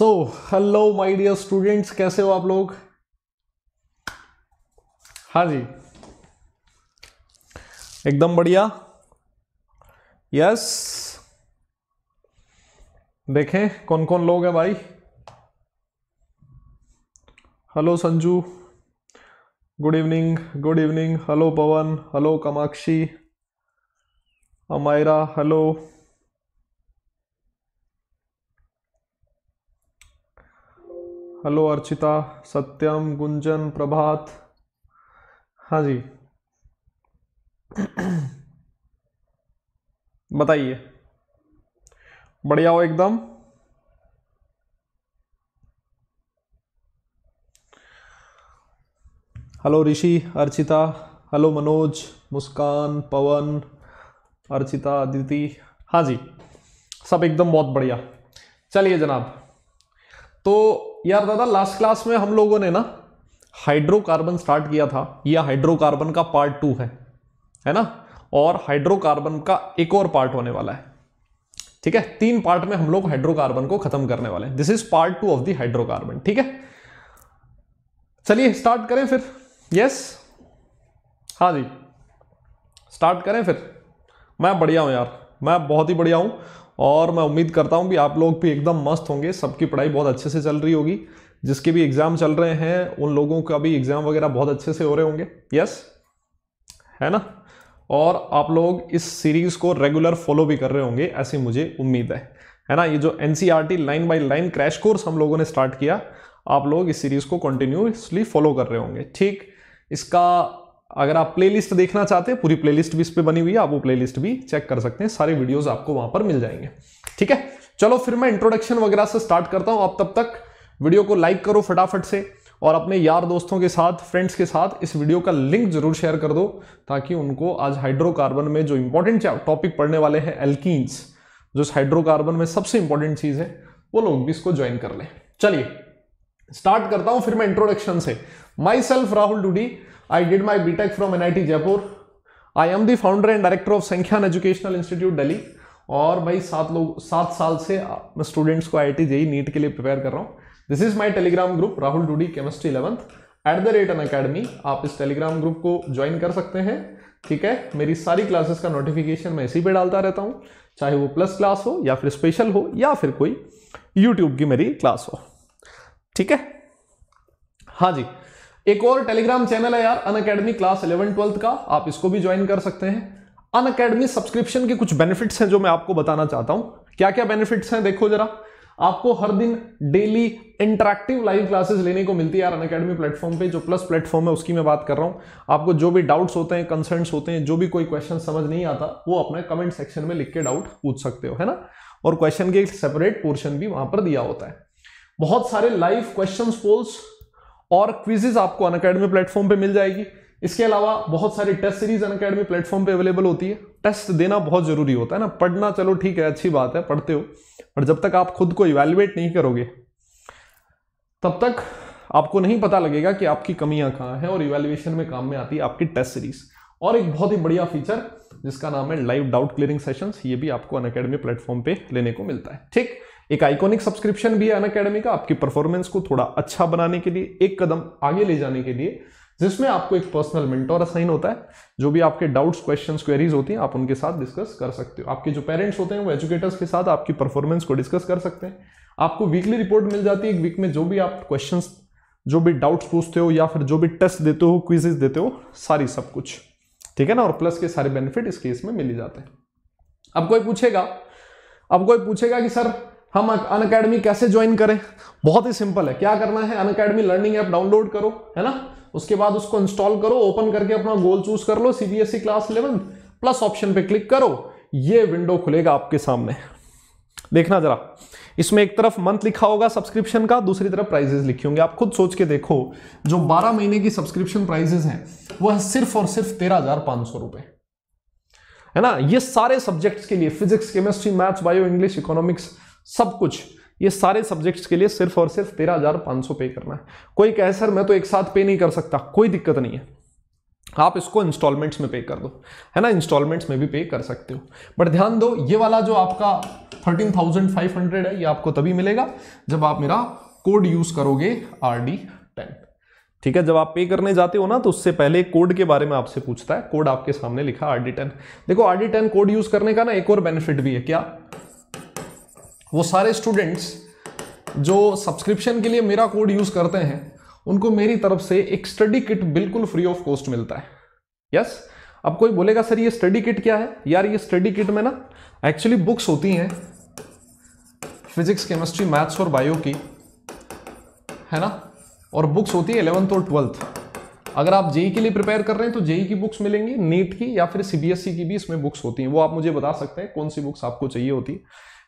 So hello my dear students कैसे हो आप लोग? हाँ जी। एकदम बढ़िया। यस देखें कौन कौन लोग हैं भाई? Hello Sanju. Good evening good evening hello Pawan. Hello Kamakshi. Amayra hello hello Archita, Satyam, Gunjan, Prabhat. हाँ जी। बताइए। बढ़िया हो एकदम। हेलो ऋषि, अर्चिता। हेलो मनोज, मुस्कान, पवन, अर्चिता, अदिति। हाँ जी। सब एकदम बहुत बढ़िया। चलिए जनाब। तो यार दादा लास्ट क्लास में हम लोगों ने ना हाइड्रोकार्बन स्टार्ट किया था। यह हाइड्रोकार्बन का पार्ट टू है है ना? और हाइड्रोकार्बन का एक और पार्ट होने वाला है। ठीक है? तीन पार्ट में हम लोग हाइड्रोकार्बन को खत्म करने वाले हैं। This is part two of the hydrocarbon ठीक है? चलिए स्टार्ट करें फिर। यस हाँ जी। स्टार्ट करें फिर। मैं बढ़िया हूँ यार। मैं बहुत ही बढ़िया हूँ। और मैं उम्मीद करता हूँ कि आप लोग भी एकदम मस्त होंगे। सबकी पढ़ाई बहुत अच्छे से चल रही होगी। जिसके भी एग्ज़ाम चल रहे हैं, उन लोगों का भी एग्ज़ाम वगैरह बहुत अच्छे से हो रहे होंगे। यस है ना? और आप लोग इस सीरीज़ को रेगुलर फॉलो भी कर रहे होंगे, ऐसी मुझे उम्मीद है। है ना? ये जो NCERT line by line crash course हम लोगों ने स्टार्ट किया, आप लोग इस सीरीज़ को कंटिन्यूसली फॉलो कर रहे होंगे। ठीक? इसका अगर आप प्लेलिस्ट देखना चाहते हैं, पूरी प्लेलिस्ट भी इस पर बनी हुई है, आप वो प्लेलिस्ट भी चेक कर सकते हैं, सारे वीडियोस आपको वहाँ पर मिल जाएँगे। ठीक है? चलो फिर मैं इंट्रोडक्शन वगैरह से स्टार्ट करता हूँ। आप तब तक वीडियो को लाइक करो फटाफट से और अपने यार दोस्तों के साथ फ्रेंड्स के साथ इस वीडियो का लिंक ज़रूर शेयर कर दो ताकि उनको आज हाइड्रोकार्बन में जो इंपॉर्टेंट टॉपिक पढ़ने वाले हैं एल्कीन्स जो हाइड्रोकार्बन में सबसे इंपॉर्टेंट चीज़ है, वो लोग भी इसको ज्वाइन कर लें। चलिए स्टार्ट करता हूँ फिर मैं इंट्रोडक्शन से। Myself Rahul Dudi I did my BTech from NIT Jaipur. I am the founder and director of Sankhyan educational institute Delhi और भाई सात लोग, सात साल से मैं स्टूडेंट्स को आई टी नीट के लिए प्रिपेयर कर रहा हूँ। This is my Telegram group Rahul Dudi chemistry eleventh at the rate Unacademy आप इस टेलीग्राम ग्रुप को ज्वाइन कर सकते हैं। ठीक है? मेरी सारी क्लासेस का नोटिफिकेशन मैं इसी पे डालता रहता हूँ। चाहे वो प्लस क्लास हो, या फिर स्पेशल हो, या फिर कोई यूट्यूब की मेरी क्लास हो। ठीक है? हाँ जी। एक और टेलीग्राम चैनल है यार Unacademy class eleven twelfth का। आप इसको भी ज्वाइन कर सकते हैं। अन अकेडमी सब्सक्रिप्शन के कुछ बेनिफिट्स हैं जो मैं आपको बताना चाहता हूँ। क्या क्या बेनिफिट्स हैं देखो जरा। आपको हर दिन डेली इंटरेक्टिव लाइव क्लासेस लेने को मिलती है यार अन अकेडमी प्लेटफॉर्म पे, जो प्लस प्लेटफॉर्म है उसकी मैं बात कर रहा हूँ। आपको जो भी डाउट्स होते हैं कंसर्न्स होते हैं, जो भी कोई क्वेश्चन समझ नहीं आता, वो अपने कमेंट सेक्शन में लिख के डाउट पूछ सकते हो, है ना? और क्वेश्चन के एक सेपरेट पोर्शन भी वहाँ पर दिया होता है। बहुत सारे लाइव क्वेश्चन पोल्स और क्विजेज आपको अन अकेडमी प्लेटफॉर्म पे मिल जाएगी। इसके अलावा बहुत सारी test series Unacademy platform पे अवेलेबल होती है। टेस्ट देना बहुत ज़रूरी होता है ना। पढ़ना चलो ठीक है, अच्छी बात है, पढ़ते हो। पर जब तक आप खुद को इवेल्युएट नहीं करोगे, तब तक आपको नहीं पता लगेगा कि आपकी कमियाँ कहाँ हैं और इवेल्युएशन में काम में आती है आपकी टेस्ट सीरीज़ और एक बहुत ही बढ़िया फीचर जिसका नाम है लाइव डाउट क्लियरिंग सेशंस ये भी आपको अन अकेडमी प्लेटफॉर्म पे लेने को मिलता है। ठीक? एक आइकॉनिक सब्सक्रिप्शन भी है अन अकेडमी का, आपकी परफॉर्मेंस को थोड़ा अच्छा बनाने के लिए, एक कदम आगे ले जाने के लिए, जिसमें आपको एक पर्सनल मेंटोर असाइन होता है, जो भी आपके डाउट्स क्वेश्चन क्वेरीज होती हैं, आप उनके साथ डिस्कस कर सकते हो। आपके जो पेरेंट्स होते हैं, वो एजुकेटर्स के साथ आपकी परफॉर्मेंस को डिस्कस कर सकते हैं। आपको वीकली रिपोर्ट मिल जाती है, एक वीक में जो भी आप क्वेश्चन जो भी डाउट्स पूछते हो, या फिर जो भी टेस्ट देते हो क्विजेज देते हो, सारी सब कुछ, ठीक है ना? और प्लस के सारे बेनिफिट इस केस में मिल जाते हैं। अब कोई पूछेगा, अब कोई पूछेगा कि, सर हम अन अकेडमी कैसे ज्वाइन करें? बहुत ही सिंपल है। क्या करना है? Unacademy learning app download करो, है ना? उसके बाद उसको इंस्टॉल करो ओपन करके अपना गोल चूज़ कर लो CBSE class eleven plus option पे क्लिक करो। ये विंडो खुलेगा आपके सामने। देखना जरा। इसमें एक तरफ़ मंथ लिखा होगा सब्सक्रिप्शन का, दूसरी तरफ़ प्राइजेस लिखे होंगे। आप खुद सोच के देखो, जो 12 महीने की सब्सक्रिप्शन प्राइजेस हैं वह है सिर्फ़ और सिर्फ़ तेरह हज़ार पाँच सौ रुपए। है ना? ये सारे सब्जेक्ट्स के लिए physics chemistry maths bio English economics सब कुछ। ये सारे सब्जेक्ट्स के लिए सिर्फ़ और सिर्फ़ तेरह हज़ार पाँच सौ पे करना है। कोई कहे सर मैं तो एक साथ पे नहीं कर सकता। कोई दिक्कत नहीं है। आप इसको इंस्टॉलमेंट्स में पे कर दो। है ना? इंस्टॉलमेंट्स में भी पे कर सकते हो। बट ध्यान दो ये वाला जो आपका 13,500 है ये आपको तभी मिलेगा जब आप मेरा कोड यूज़ करोगे आर डी टेन ठीक है? जब आप पे करने जाते हो ना तो उससे पहले कोड के बारे में आपसे पूछता है। कोड आपके सामने लिखा आर डी टेन देखो R D ten code use करने का ना एक और बेनिफिट भी है। क्या? वो सारे स्टूडेंट्स जो सब्सक्रिप्शन के लिए मेरा कोड यूज़ करते हैं, उनको मेरी तरफ़ से एक स्टडी किट बिल्कुल फ्री ऑफ़ कॉस्ट मिलता है। Yes yes? अब कोई बोलेगा, सर, ये स्टडी किट क्या है? यार, ये स्टडी किट में ना एक्चुअली बुक्स होती हैं। फिजिक्स केमिस्ट्री मैथ्स और बायो की, है ना? और बुक्स होती है इलेवंथ और ट्वेल्थ अगर आप जेई के लिए प्रिपेयर कर रहे हैं तो जेई की बुक्स मिलेंगी नीट की या फिर सीबीएसई की भी इसमें बुक्स होती हैं। वो आप मुझे बता सकते हैं, कौन सी बुक्स आपको चाहिए होती। है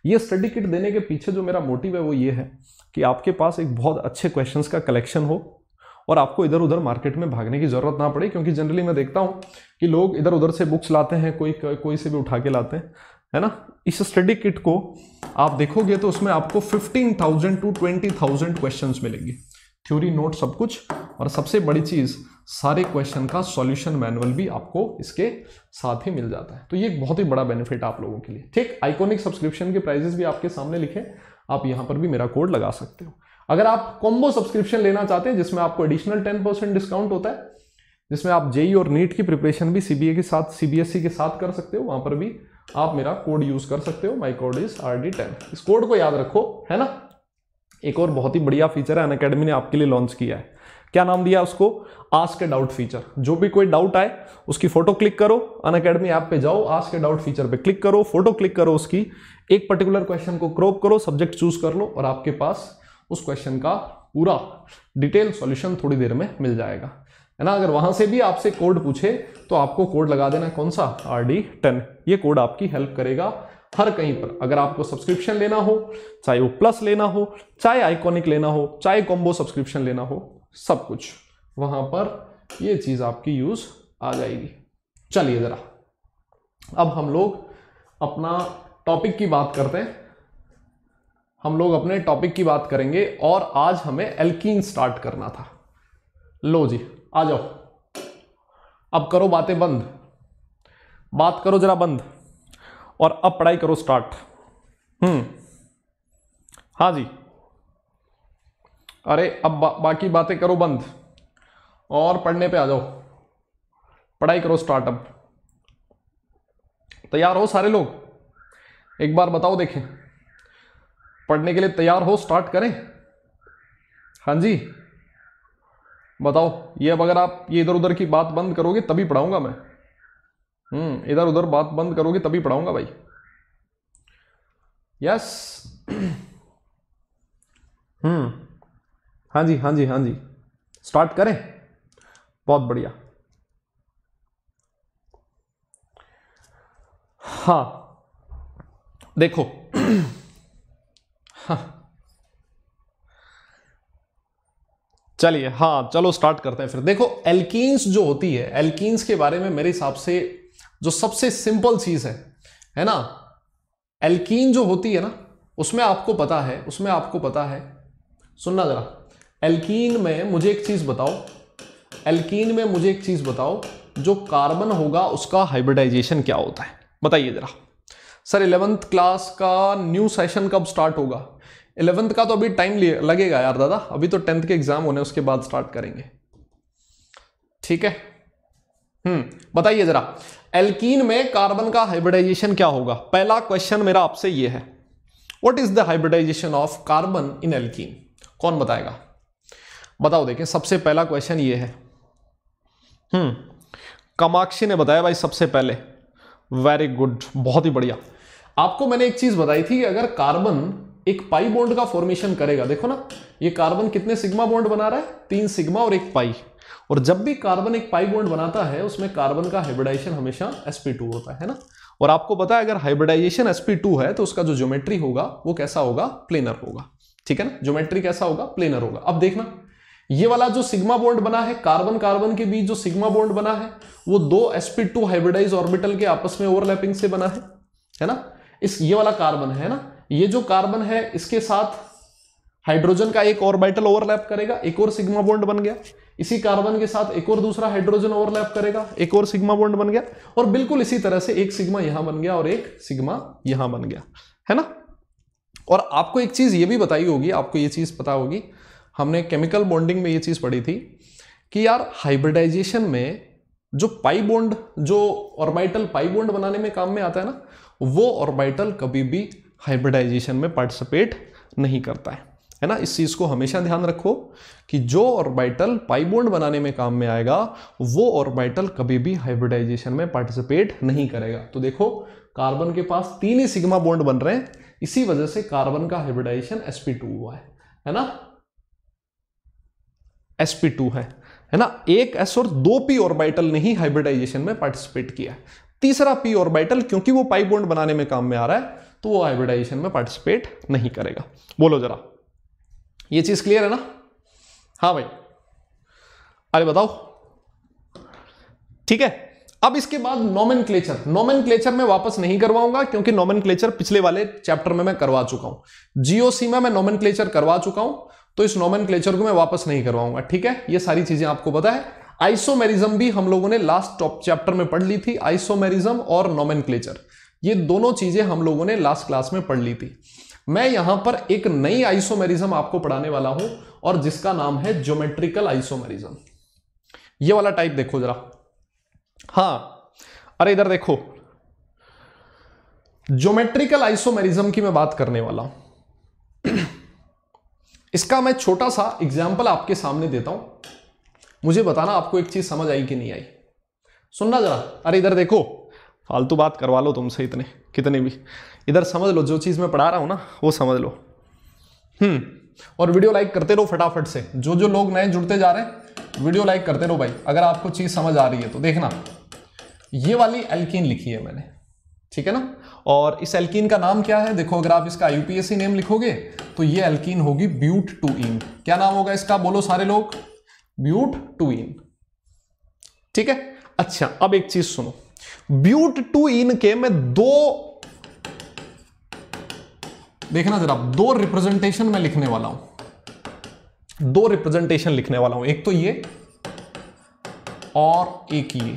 ये स्टडी किट देने के पीछे जो मेरा मोटिव है वो ये है कि आपके पास एक बहुत अच्छे क्वेश्चंस का कलेक्शन हो और आपको इधर उधर मार्केट में भागने की ज़रूरत ना पड़े क्योंकि जनरली मैं देखता हूँ कि लोग इधर उधर से बुक्स लाते हैं कोई कोई से भी उठा के लाते हैं है ना? इस स्टडी किट को आप देखोगे तो उसमें आपको 15,000 टू 20,000 क्वेश्चंस मिलेंगे। थ्योरी नोट सब कुछ। और सबसे बड़ी चीज़ सारे क्वेश्चन का सॉल्यूशन मैनुअल भी आपको इसके साथ ही मिल जाता है। तो ये एक बहुत ही बड़ा बेनिफिट आप लोगों के लिए। ठीक आइकॉनिक सब्सक्रिप्शन के प्राइजेस भी आपके सामने लिखे, आप यहाँ पर भी मेरा कोड लगा सकते हो। अगर आप कॉम्बो सब्सक्रिप्शन लेना चाहते हैं, जिसमें आपको एडिशनल टेन परसेंट डिस्काउंट होता है, जिसमें आप जेई और नीट की प्रिपरेशन भी सीबीए के साथ सीबीएसई के साथ कर सकते हो, वहाँ पर भी आप मेरा कोड यूज़ कर सकते हो। My code is R D ten इस कोड को याद रखो, है ना? एक और बहुत ही बढ़िया फीचर है अन ने आपके लिए लॉन्च किया है। क्या नाम दिया उसको? आस्क के डाउट फीचर जो भी कोई डाउट आए, उसकी फ़ोटो क्लिक करो अन अकेडमी ऐप पे जाओ आस्क के डाउट फीचर पे क्लिक करो फ़ोटो क्लिक करो उसकी। एक पर्टिकुलर क्वेश्चन को क्रॉप करो सब्जेक्ट चूज़ कर लो और आपके पास उस क्वेश्चन का पूरा डिटेल सॉल्यूशन थोड़ी देर में मिल जाएगा। है ना? अगर वहाँ से भी आपसे कोड पूछे तो आपको कोड लगा देना कौन सा? आर डी टेन ये कोड आपकी हेल्प करेगा हर कहीं पर। अगर आपको सब्सक्रिप्शन लेना हो, चाहे वो प्लस लेना हो, चाहे आइकॉनिक लेना हो, चाहे कॉम्बो सब्सक्रिप्शन लेना हो सब कुछ। वहाँ पर ये चीज़ आपकी यूज़ आ जाएगी। चलिए जरा। अब हम लोग अपना टॉपिक की बात करते हैं। हम लोग अपने टॉपिक की बात करेंगे और आज हमें एल्कीन स्टार्ट करना था। लो जी, आ जाओ। अब करो बातें बंद। बात करो जरा बंद। और अब पढ़ाई करो स्टार्ट हम्म। हाँ जी। अरे अब बा, बाकी बातें करो बंद। और पढ़ने पे आ जाओ। पढ़ाई करो स्टार्टअप तैयार हो सारे लोग? एक बार बताओ देखें। पढ़ने के लिए तैयार हो स्टार्ट करें? हाँ जी। बताओ ये अब अगर आप ये इधर उधर की बात बंद करोगे तभी पढ़ाऊँगा मैं। हम्म इधर उधर बात बंद करोगे तभी पढ़ाऊँगा भाई। यस हम्म। हाँ जी हाँ जी हाँ जी। स्टार्ट करें। बहुत बढ़िया। हाँ। देखो। हाँ। चलिए हाँ चलो स्टार्ट करते हैं फिर। देखो एल्कीन्स जो होती है एल्कीन्स के बारे में मेरे हिसाब से जो सबसे सिंपल चीज़ है है ना? एल्कीन जो होती है ना, उसमें आपको पता है, उसमें आपको पता है। सुनना जरा। एल्कीन में मुझे एक चीज़ बताओ। एल्कीन में मुझे एक चीज़ बताओ, जो कार्बन होगा उसका हाइब्रिडाइजेशन क्या होता है? बताइए जरा। सर इलेवेंथ क्लास का न्यू सेशन कब स्टार्ट होगा? इलेवेंथ का तो अभी टाइम लगेगा यार दादा। अभी तो टेंथ के एग्ज़ाम होने, उसके बाद स्टार्ट करेंगे। ठीक है? हम्म बताइए जरा। एल्कीन में कार्बन का हाइब्रिडाइजेशन क्या होगा? पहला क्वेश्चन मेरा आपसे ये है। What is the hybridization of carbon in alkene कौन बताएगा? बताओ, देखें, सबसे पहला क्वेश्चन ये है। हम्म कमाक्षी ने बताया भाई सबसे पहले। वेरी गुड बहुत ही बढ़िया। आपको मैंने एक चीज़ बताई थी कि अगर कार्बन एक पाई बॉन्ड का फॉर्मेशन करेगा, देखो ना, ये कार्बन कितने सिग्मा बॉन्ड बना रहा है? तीन सिग्मा और एक पाई। और जब भी कार्बन एक पाई बॉन्ड बनाता है, उसमें कार्बन का हाइब्रिडाइजेशन हमेशा sp2 होता है ना? और आपको पता है, अगर हाइब्रिडाइजेशन sp2 है तो उसका जो ज्योमेट्री होगा, वो कैसा होगा? प्लेनर होगा। ठीक है ना? ज्योमेट्री कैसा होगा? प्लेनर होगा। अब देखना ये वाला जो सिग्मा बॉन्ड बना है, कार्बन कार्बन के बीच जो सिग्मा बॉन्ड बना है, वो दो sp2 हाइब्रिडाइज ऑर्बिटल के आपस में ओवरलैपिंग से बना है है ना? इस ये वाला कार्बन है ना? ये जो कार्बन है, इसके साथ हाइड्रोजन का एक ऑर्बिटल ओवरलैप करेगा, एक और सिग्मा बॉन्ड बन गया। इसी कार्बन के साथ एक और दूसरा हाइड्रोजन ओवरलैप करेगा, एक और सिग्मा बॉन्ड बन गया, और बिल्कुल इसी तरह से एक सिग्मा यहाँ बन गया और एक सिग्मा यहाँ बन गया, है ना? और आपको एक चीज़ ये भी बताई होगी, आपको ये चीज़ पता होगी हमने केमिकल बॉन्डिंग में ये चीज़ पढ़ी थी कि यार हाइब्रिडाइजेशन में जो पाई बॉन्ड जो ऑर्बिटल पाई बॉन्ड बनाने में काम में आता है ना, वो ऑर्बिटल कभी भी हाइब्रिडाइजेशन में पार्टिसिपेट नहीं करता है। है ना? इस चीज़ को हमेशा ध्यान रखो कि जो ऑर्बिटल पाई बॉन्ड बनाने में काम में आएगा, वो ऑर्बिटल कभी भी हाइब्रिडाइजेशन में पार्टिसिपेट नहीं करेगा। तो देखो कार्बन के पास तीन ही सिग्मा बॉन्ड बन रहे हैं, इसी वजह से कार्बन का हाइब्रिडाइजेशन sp2 हुआ है। है ना? Sp2 है है ना? एक एस और दो पी ऑर्बिटल ने ही हाइब्रिडाइजेशन में पार्टिसिपेट किया। तीसरा पी ऑर्बिटल क्योंकि वो पाई बॉन्ड बनाने में काम में आ रहा है तो वो हाइब्रिडाइजेशन में पार्टिसिपेट नहीं करेगा। बोलो जरा। ये चीज़ क्लियर है ना? हाँ भाई। अरे बताओ। ठीक है? अब इसके बाद नॉमन क्लेचर नॉमन क्लेचर में वापस नहीं करवाऊँगा, क्योंकि नॉमन क्लेचर पिछले वाले चैप्टर में मैं करवा चुका हूँ। जीओसी में मैं नॉमन क्लेचर करवा चुका हूँ तो इस नॉमन को मैं वापस नहीं करवाऊँगा, ठीक है? ये सारी चीज़ें आपको पता है। आइसोमेरिज्म भी हम लोगों ने लास्ट टॉप चैप्टर में पढ़ ली थी आइसोमेरिज्म और नॉमन ये दोनों चीज़ें हम लोगों ने लास्ट क्लास में पढ़ ली थी। मैं यहाँ पर एक नई आइसोमेरिज्म आपको पढ़ाने वाला हूँ, और जिसका नाम है ज्योमेट्रिकल आइसोमेरिज्म ये वाला टाइप देखो जरा। हाँ, अरे इधर देखो। ज्योमेट्रिकल आइसोमेरिज्म की मैं बात करने वाला हूँ। इसका मैं छोटा सा एग्ज़ाम्पल आपके सामने देता हूँ। मुझे बताना आपको एक चीज़ समझ आई कि नहीं आई। सुनना जरा। अरे इधर देखो। फालतू बात करवा लो तुमसे इतने, कितने भी। इधर समझ लो, जो चीज़ मैं पढ़ा रहा हूँ ना, वो समझ लो। हम्म और वीडियो लाइक करते रहो फटाफट से। जो जो लोग नए जुड़ते जा रहे हैं, वीडियो लाइक करते रहो भाई। अगर आपको चीज़ समझ आ रही है तो देखना। ये वाली एल्किन लिखी है मैंने। ठीक है ना? और इस एल्कीन का नाम क्या है? देखो, अगर आप इसका यूपीएससी नेम लिखोगे तो ये एल्कीन होगी ब्यूट टू इन क्या नाम होगा इसका? बोलो सारे लोग। ब्यूट टू इन ठीक है? अच्छा अब एक चीज़ सुनो। ब्यूट टू इन के मैं दो, देखना जरा, दो रिप्रेजेंटेशन में लिखने वाला हूँ। दो रिप्रेजेंटेशन लिखने वाला हूँ। एक तो ये और एक ये।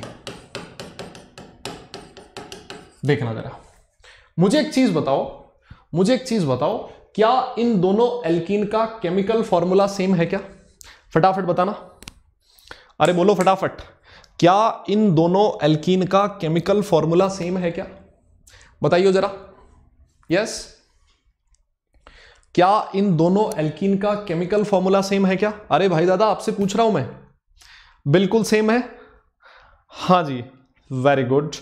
देखना जरा। मुझे एक चीज़ बताओ, मुझे एक चीज़ बताओ, क्या इन दोनों एल्कीन का केमिकल फॉर्मूला सेम है क्या? फटाफट बताना। अरे बोलो फटाफट। क्या इन दोनों एल्कीन का केमिकल फॉर्मूला सेम है क्या? बताइए जरा। यस क्या इन दोनों एल्कीन का केमिकल फॉर्मूला सेम है क्या? अरे भाई दादा, आपसे पूछ रहा हूँ मैं। बिल्कुल सेम है। हाँ जी वेरी गुड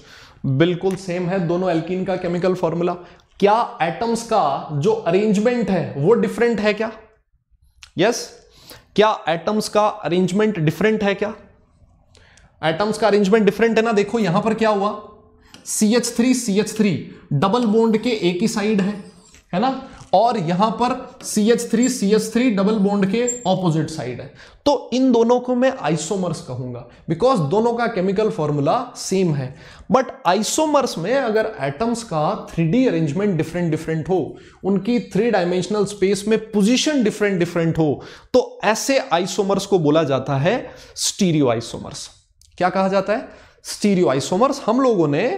बिल्कुल सेम है, दोनों एल्किन का केमिकल फॉर्मूला क्या एटम्स का जो अरेंजमेंट है, वो डिफरेंट है क्या? Yes yes? क्या एटम्स का अरेंजमेंट डिफरेंट है क्या? एटम्स का अरेंजमेंट डिफरेंट है ना? देखो, यहाँ पर क्या हुआ? C H three C H three double bond के एक ही साइड है है ना? और यहाँ पर C H three C H three double bond के ऑपोजिट साइड है। तो इन दोनों को मैं आइसोमर्स कहूँगा बिकॉज़ दोनों का केमिकल फॉर्मूला सेम है। बट आइसोमर्स में अगर एटम्स का three D arrangement different different हो, उनकी थ्री डायमेंशनल स्पेस में पोजिशन डिफरेंट डिफरेंट हो तो ऐसे आइसोमर्स को बोला जाता है स्टीरियो आइसोमर्स क्या कहा जाता है? स्टीरियो आइसोमर्स हम लोगों ने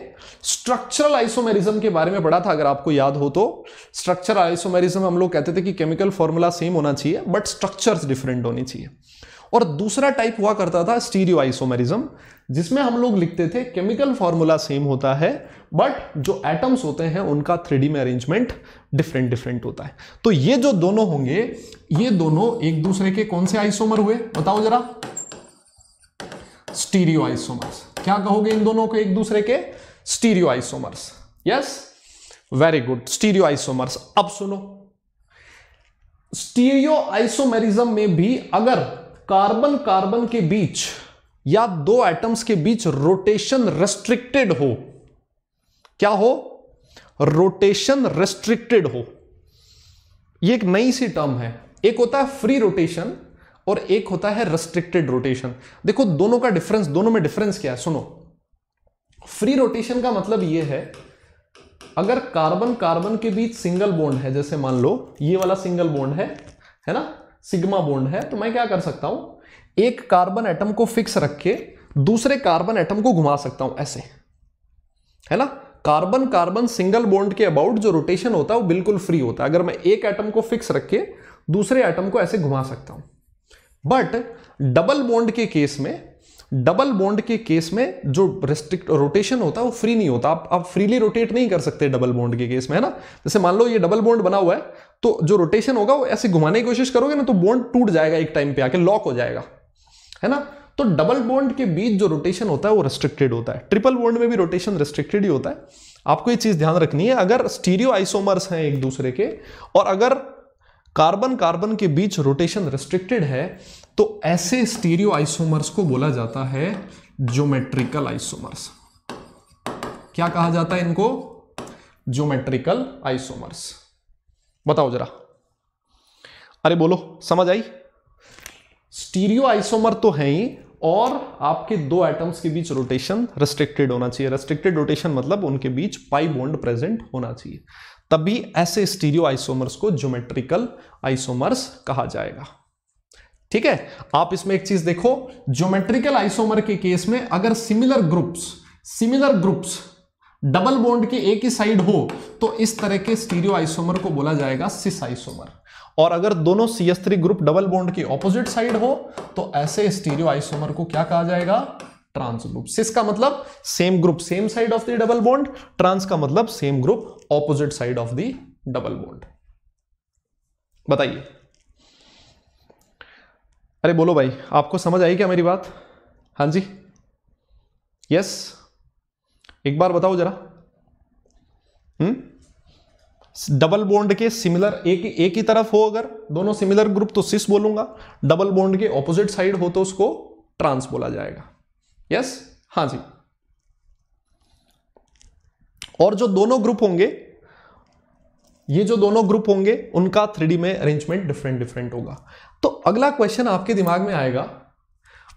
स्ट्रक्चरल आइसोमेरिज्म के बारे में पढ़ा था, अगर आपको याद हो तो। स्ट्रक्चरल आइसोमेरिज्म हम लोग कहते थे कि केमिकल फॉर्मूला सेम होना चाहिए बट स्ट्रक्चर्स डिफरेंट होनी चाहिए। और दूसरा टाइप हुआ करता था स्टीरियो आइसोमेरिज्म जिसमें हम लोग लिखते थे केमिकल फॉर्मूला सेम होता है बट जो एटम्स होते हैं, उनका थ्री में अरेंजमेंट डिफरेंट डिफरेंट होता है। तो ये जो दोनों होंगे, ये दोनों एक दूसरे के कौन से आइसोमर हुए? बताओ जरा। स्टीरियो आइसोमर्स क्या कहोगे इन दोनों को एक दूसरे के? Stereo isomers yes very good stereo isomers अब सुनो। स्टीरियो आइसोमेरिज्म में भी अगर कार्बन कार्बन के बीच या दो एटम्स के बीच रोटेशन रेस्ट्रिक्टेड हो, क्या हो? रोटेशन रेस्ट्रिक्टेड हो। ये एक नई सी टर्म है। एक होता है फ्री रोटेशन और एक होता है रेस्ट्रिक्टेड रोटेशन देखो, दोनों का डिफरेंस दोनों में डिफरेंस क्या है? सुनो। फ्री रोटेशन का मतलब ये है, अगर कार्बन कार्बन के बीच सिंगल बॉन्ड है, जैसे मान लो, ये वाला सिंगल बॉन्ड है है ना? सिग्मा बॉन्ड है तो मैं क्या कर सकता हूँ? एक कार्बन एटम को फिक्स रख के दूसरे कार्बन एटम को घुमा सकता हूँ, ऐसे। है ना? कार्बन कार्बन सिंगल बॉन्ड के अबाउट जो रोटेशन होता है, वो बिल्कुल फ्री होता है। अगर मैं एक एटम को फिक्स रख के दूसरे एटम को ऐसे घुमा सकता हूँ। बट डबल बॉन्ड के केस में डबल बॉन्ड के केस में जो रिस्ट्रिक्ट रोटेशन होता है, वो फ्री नहीं होता। आप आप फ्रीली रोटेट नहीं कर सकते डबल बॉन्ड के केस में, है ना? जैसे मान लो ये डबल बॉन्ड बना हुआ है तो जो रोटेशन होगा, वो ऐसे घुमाने की कोशिश करोगे ना तो बॉन्ड टूट जाएगा एक टाइम पे आके लॉक हो जाएगा। है ना? तो डबल बॉन्ड के बीच जो रोटेशन होता है, वो रिस्ट्रिक्टेड होता है। ट्रिपल बॉन्ड में भी रोटेशन रिस्ट्रिक्टेड ही होता है। आपको ये चीज़ ध्यान रखनी है। अगर स्टीरियो आइसोमर्स हैं एक दूसरे के, और अगर कार्बन कार्बन के बीच रोटेशन रिस्ट्रिक्टेड है तो ऐसे स्टीरियो आइसोमर्स को बोला जाता है ज्योमेट्रिकल आइसोमर्स क्या कहा जाता है इनको? ज्योमेट्रिकल आइसोमर्स बताओ जरा। अरे बोलो, समझ आई? स्टीरियो आइसोमर तो है ही, और आपके दो एटम्स के बीच रोटेशन रेस्ट्रिक्टेड होना चाहिए। रेस्ट्रिक्टेड रोटेशन मतलब उनके बीच पाई बॉन्ड प्रेजेंट होना चाहिए। तभी ऐसे स्टीरियो आइसोमर्स को ज्योमेट्रिकल आइसोमर्स कहा जाएगा। ठीक है? आप इसमें एक चीज़ देखो, ज्योमेट्रिकल आइसोमर के केस में अगर similar groups similar groups double bond के एक ही साइड हो तो इस तरह के स्टीरियो आइसोमर को बोला जाएगा सिस आइसोमर। और अगर दोनों C S three group double bond की ऑपोजिट साइड हो तो ऐसे स्टीरियो आइसोमर को क्या कहा जाएगा? ट्रांस ग्रुप सिस का मतलब same group same side of the double bond trans का मतलब same group opposite side of the double bond बताइए। अरे बोलो भाई, आपको समझ आई क्या मेरी बात? हाँ जी। यस एक बार बताओ जरा। हम्म? डबल बॉन्ड के सिमिलर एक एक ही तरफ़ हो अगर, दोनों सिमिलर ग्रुप तो सिस बोलूँगा। डबल बॉन्ड के ऑपोजिट साइड हो तो उसको ट्रांस बोला जाएगा। यस हाँ जी। और जो दोनों ग्रुप होंगे, ये जो दोनों ग्रुप होंगे, उनका थ्री में अरेंजमेंट डिफरेंट डिफरेंट होगा। तो अगला क्वेश्चन आपके दिमाग में आएगा।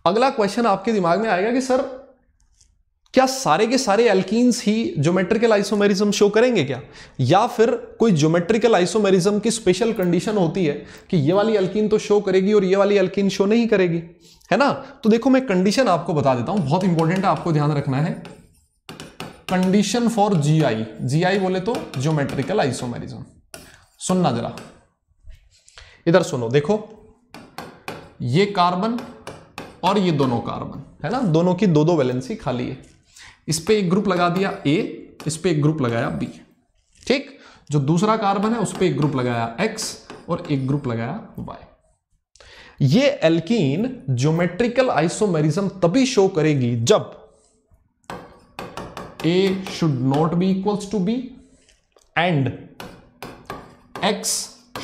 अगला क्वेश्चन आपके दिमाग में आएगा कि, सर क्या सारे के सारे एल्कीन्स ही ज्योमेट्रिकल आइसोमेरिज्म शो करेंगे क्या? या फिर कोई ज्योमेट्रिकल आइसोमेरिज्म की स्पेशल कंडीशन होती है कि ये वाली एल्कीन तो शो करेगी और ये वाली एल्कीन शो नहीं करेगी? है ना? तो देखो, मैं कंडीशन आपको बता देता हूँ। बहुत इंपॉर्टेंट है आपको ध्यान रखना है। कंडीशन फॉर जीआई जीआई बोले तो ज्योमेट्रिकल आइसोमेरिज्म सुनना जरा। इधर सुनो, देखो। ये कार्बन और ये दोनों कार्बन है ना? दोनों की दो दो वैलेंसी खाली है। इस पे एक ग्रुप लगा दिया ए इस पर एक ग्रुप लगाया बी ठीक? जो दूसरा कार्बन है, उस पर एक ग्रुप लगाया एक्स और एक ग्रुप लगाया वाई ये एल्कीन ज्योमेट्रिकल आइसोमेरिज्म तभी शो करेगी जब A should not be equals to B and X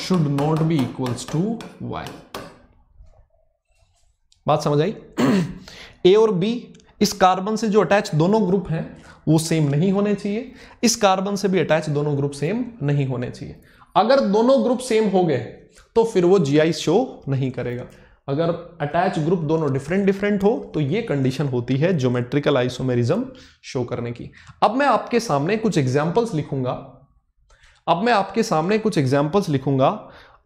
should not be equals to Y बात समझ आई? ए और बी इस कार्बन से जो अटैच दोनों ग्रुप हैं, वो सेम नहीं होने चाहिए। इस कार्बन से भी अटैच दोनों ग्रुप सेम नहीं होने चाहिए। अगर दोनों ग्रुप सेम हो गए तो फिर वो जीआई शो नहीं करेगा। अगर अटैच ग्रुप दोनों डिफरेंट डिफरेंट हो तो ये कंडीशन होती है ज्योमेट्रिकल आइसोमेरिज्म शो करने की। अब मैं आपके सामने कुछ एग्जांपल्स लिखूँगा। अब मैं आपके सामने कुछ एग्जांपल्स लिखूँगा।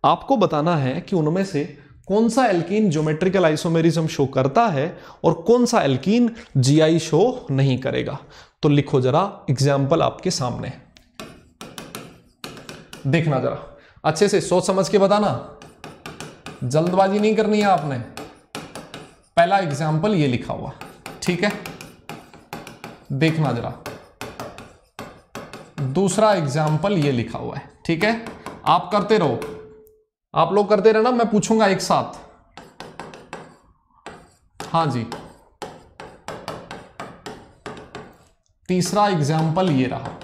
आपको बताना है कि उनमें से कौन सा एल्कीन ज्योमेट्रिकल आइसोमेरिज्म शो करता है और कौन सा एल्कीन जीआई शो नहीं करेगा? तो लिखो जरा एग्ज़ाम्पल आपके सामने। देखना जरा। अच्छे से सोच समझ के बताना। जल्दबाजी नहीं करनी है आपने। पहला एग्ज़ाम्पल ये लिखा हुआ। ठीक है? देखना जरा। दूसरा एग्ज़ाम्पल ये लिखा हुआ है। ठीक है? आप करते रहो। आप लोग करते रहना, मैं पूछूँगा एक साथ। हाँ जी। तीसरा एग्ज़ाम्पल ये रहा।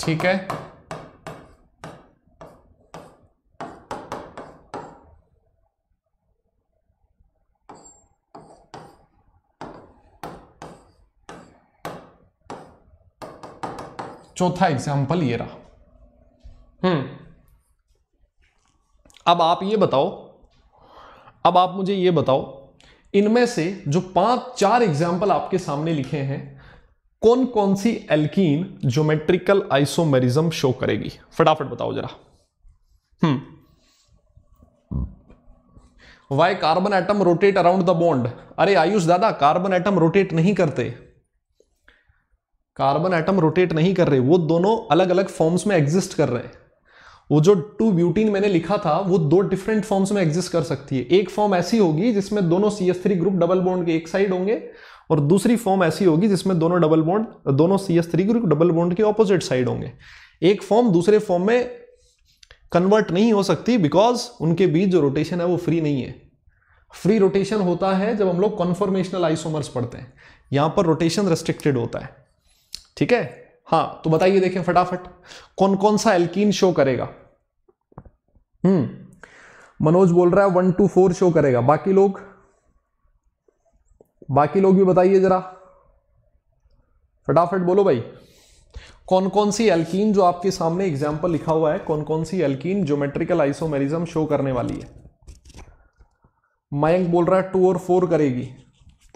ठीक है? चौथा एग्ज़ाम्पल ये रहा। हम्म। अब आप ये बताओ, अब आप मुझे ये बताओ, इनमें से जो पाँच, चार एग्ज़ाम्पल आपके सामने लिखे हैं कौन कौन सी एल्कीन ज्योमेट्रिकल आइसोमेरिज्म शो करेगी? फटाफट बताओ जरा। हम्म। Why carbon atom rotate around the bond अरे आयुष दादा कार्बन एटम रोटेट नहीं करते। कार्बन एटम रोटेट नहीं कर रहे, वो दोनों अलग अलग फॉर्म्स में एग्जिस्ट कर रहे हैं। वो जो टू ब्यूटीन मैंने लिखा था, वो दो डिफरेंट फॉर्म्स में एग्जिस्ट कर सकती है। एक फॉर्म ऐसी होगी जिसमें दोनों C S three group double bond के एक साइड होंगे, और दूसरी फॉर्म ऐसी होगी जिसमें दोनों डबल बॉन्ड दोनों C S three group double bond के ऑपोजिट साइड होंगे। एक फॉर्म दूसरे फॉर्म में कन्वर्ट नहीं हो सकती बिकॉज़ उनके बीच जो रोटेशन है वो फ्री नहीं है। फ्री रोटेशन होता है जब हम लोग कॉन्फॉर्मेशनल आइसोमर्स पढ़ते हैं। यहाँ पर रोटेशन रेस्ट्रिक्टेड होता है। ठीक है? हाँ तो बताइए, देखें फटाफट कौन कौन सा एल्कीन शो करेगा? हम्म मनोज बोल रहा है वन टू फोर शो करेगा। बाकी लोग? बाकी लोग भी बताइए जरा। फटाफट बोलो भाई। कौन कौन सी एल्कीन जो आपके सामने एग्ज़ाम्पल लिखा हुआ है? कौन कौन सी एल्कीन ज्योमेट्रिकल आइसोमेरिज्म शो करने वाली है? मयंक बोल रहा है टू और फोर करेगी।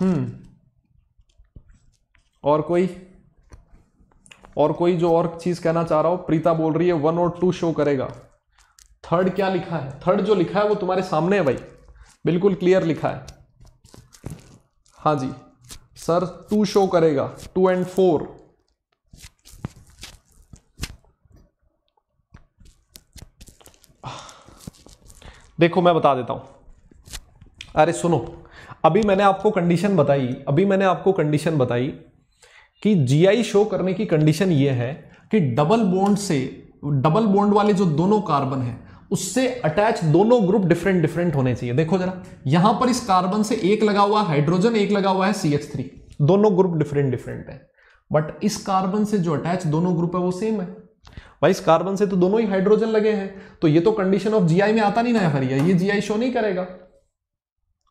हम्म और कोई? और कोई जो और चीज़ कहना चाह रहा हो, प्रीता बोल रही है वन और टू शो करेगा. थर्ड क्या लिखा है? थर्ड जो लिखा है वो तुम्हारे सामने है भाई। बिल्कुल क्लियर लिखा है। हाँ जी। सर टू शो करेगा। टू एंड फोर देखो, मैं बता देता हूँ। अरे सुनो, अभी मैंने आपको कंडीशन बताई, अभी मैंने आपको कंडीशन बताई कि जीआई शो करने की कंडीशन ये है कि डबल बॉन्ड से डबल बॉन्ड वाले जो दोनों कार्बन है, उससे अटैच दोनों ग्रुप डिफरेंट डिफरेंट होने चाहिए। देखो जरा, यहाँ पर इस कार्बन से एक लगा हुआ हाइड्रोजन एक लगा हुआ है सी एच थ्री दोनों ग्रुप डिफरेंट डिफरेंट है। बट इस कार्बन से जो अटैच दोनों ग्रुप है, वो सेम है। भाई, इस कार्बन से तो दोनों ही हाइड्रोजन लगे हैं। तो ये तो कंडीशन ऑफ़ जीआई में आता नहीं ना है ये जीआई शो नहीं करेगा।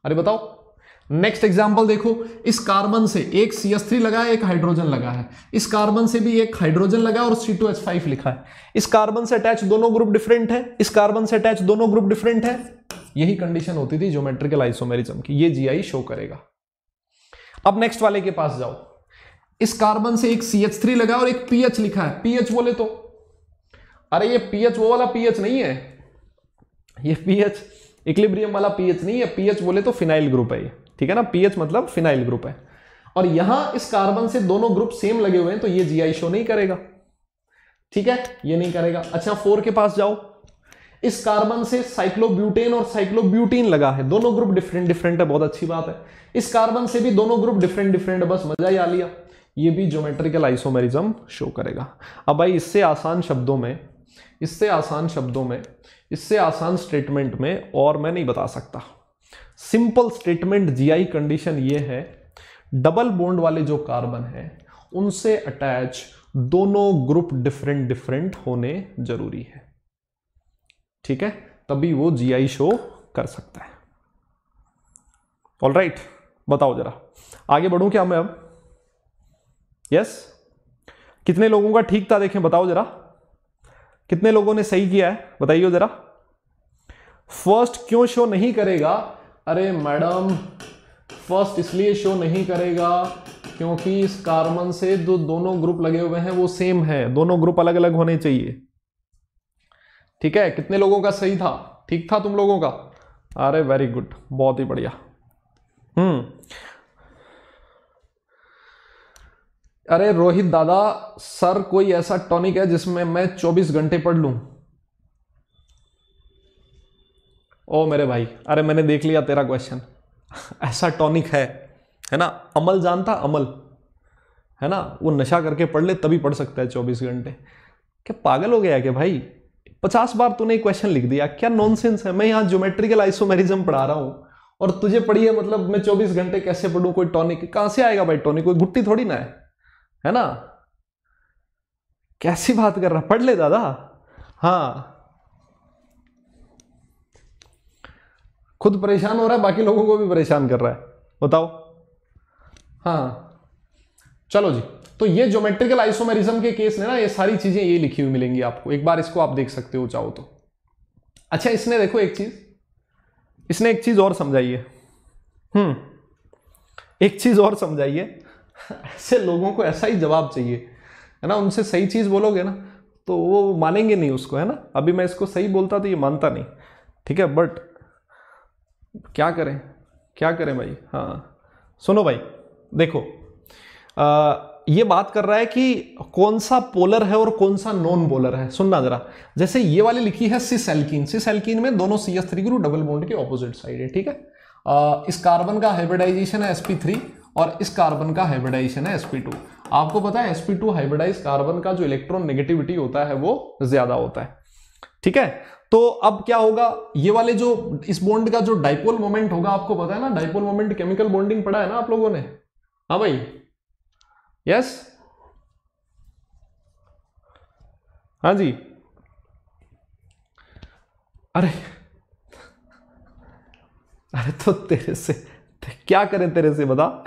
अरे बताओ नेक्स्ट एग्ज़ाम्पल देखो, इस कार्बन से एक सी एस थ्री लगा है, एक हाइड्रोजन लगा है। इस कार्बन से भी एक हाइड्रोजन लगा और सी टू एच फाइव लिखा है। इस कार्बन से अटैच दोनों ग्रुप डिफरेंट है। इस कार्बन से अटैच दोनों ग्रुप डिफरेंट है। यही कंडीशन होती थी ज्योमेट्रिकल आइसोमेरिज्म की। ये जीआई शो करेगा। अब नेक्स्ट वाले के पास जाओ। इस कार्बन से एक सी एच थ्री लगा और एक पीएच लिखा है। पीएच बोले तो। अरे ये पीएच वो वाला पीएच नहीं है। ये पीएच इक्लिब्रियम वाला पीएच नहीं है। पीएच बोले तो फिनाइल ग्रुप है ये। ठीक है ना? पीएच मतलब फिनाइल ग्रुप है। और यहाँ इस कार्बन से दोनों ग्रुप सेम लगे हुए हैं तो ये जीआई शो नहीं करेगा। ठीक है? ये नहीं करेगा। अच्छा फोर के पास जाओ। इस कार्बन से साइक्लोब्यूटेन और साइक्लोब्यूटीन लगा है। दोनों ग्रुप डिफरेंट डिफरेंट है, बहुत अच्छी बात है। इस कार्बन से भी दोनों ग्रुप डिफरेंट डिफरेंट है। बस मज़ा ही आ लिया। ये भी ज्योमेट्रिकल आइसोमेरिज्म शो करेगा। अब भाई, इससे आसान शब्दों में, इससे आसान शब्दों में, इससे आसान स्टेटमेंट में और मैं नहीं बता सकता। सिंपल स्टेटमेंट जीआई कंडीशन ये है डबल बॉन्ड वाले जो कार्बन है उनसे अटैच दोनों ग्रुप डिफरेंट डिफरेंट होने ज़रूरी है। ठीक है? तभी वो जीआई शो कर सकता है। ऑल राइट right, बताओ जरा। आगे बढ़ूं क्या मैं अब? Yes yes? कितने लोगों का ठीक था देखें बताओ जरा। कितने लोगों ने सही किया है बताइए जरा। फ़र्स्ट क्यों शो नहीं करेगा? अरे मैडम फ़र्स्ट इसलिए शो नहीं करेगा क्योंकि इस कार्बन से जो दोनों ग्रुप लगे हुए हैं, वो सेम है। दोनों ग्रुप अलग अलग होने चाहिए। ठीक है? कितने लोगों का सही था? ठीक था तुम लोगों का? अरे वेरी गुड बहुत ही बढ़िया। हम्म। अरे रोहित दादा सर कोई ऐसा टॉनिक है जिसमें मैं 24 घंटे पढ़ लूँ? ओ मेरे भाई, अरे मैंने देख लिया तेरा क्वेश्चन ऐसा टॉनिक है है ना? अमल जानता अमल, है ना? वो नशा करके पढ़ ले, तभी पढ़ सकता है चौबीस घंटे। क्या पागल हो गया क्या भाई? पचास बार तूने क्वेश्चन लिख दिया। क्या नॉनसेंस है? मैं यहाँ ज्योमेट्रिकल आइसोमेरिज्म पढ़ा रहा हूँ। और तुझे पढ़ी है मतलब मैं चौबीस घंटे कैसे पढ़ू? कोई टॉनिक कहाँ से आएगा भाई टॉनिक कोई गुट्टी थोड़ी ना है है ना? कैसी बात कर रहा? पढ़ ले दादा। हाँ। खुद परेशान हो रहा है, बाकी लोगों को भी परेशान कर रहा है। बताओ। हाँ। चलो जी। तो ये ज्योमेट्रिकल आइसोमेरिज्म के केस में ना ये सारी चीज़ें ये लिखी हुई मिलेंगी आपको। एक बार इसको आप देख सकते हो, चाहो तो। अच्छा इसने देखो एक चीज़। इसने एक चीज़ और समझाइए हम्म। एक चीज़ और समझाइए ऐसे लोगों को ऐसा ही जवाब चाहिए। है ना? उनसे सही चीज़ बोलोगे ना तो वो मानेंगे नहीं उसको, है ना? अभी मैं इसको सही बोलता तो ये मानता नहीं। ठीक है? बट क्या करें? क्या करें भाई? हाँ। सुनो भाई देखो आ, ये बात कर रहा है कि कौन सा पोलर है और कौन सा नॉन पोलर है। सुनना जरा। जैसे ये वाली लिखी है सिस एल्कीन सिस एल्कीन में दोनों C S three group double bond के ऑपोजिट साइड है ठीक है? आ, इस कार्बन का हाइब्रिडाइजेशन है एसपी थ्री और इस कार्बन का हाइब्रिडाइजेशन है एसपी टू आपको पता है एसपी टू हाइब्रिडाइज कार्बन का जो इलेक्ट्रॉन नेगेटिविटी होता है वो ज़्यादा होता है ठीक है? तो अब क्या होगा? ये वाले जो, इस बॉन्ड का जो डाइपोल मोमेंट होगा, आपको पता है ना? डाइपोल मोमेंट केमिकल बॉन्डिंग पढ़ा है ना आप लोगों ने? हाँ भाई। यस हाँ जी। अरे। अरे तो तेरे से, ते क्या करें तेरे से बता?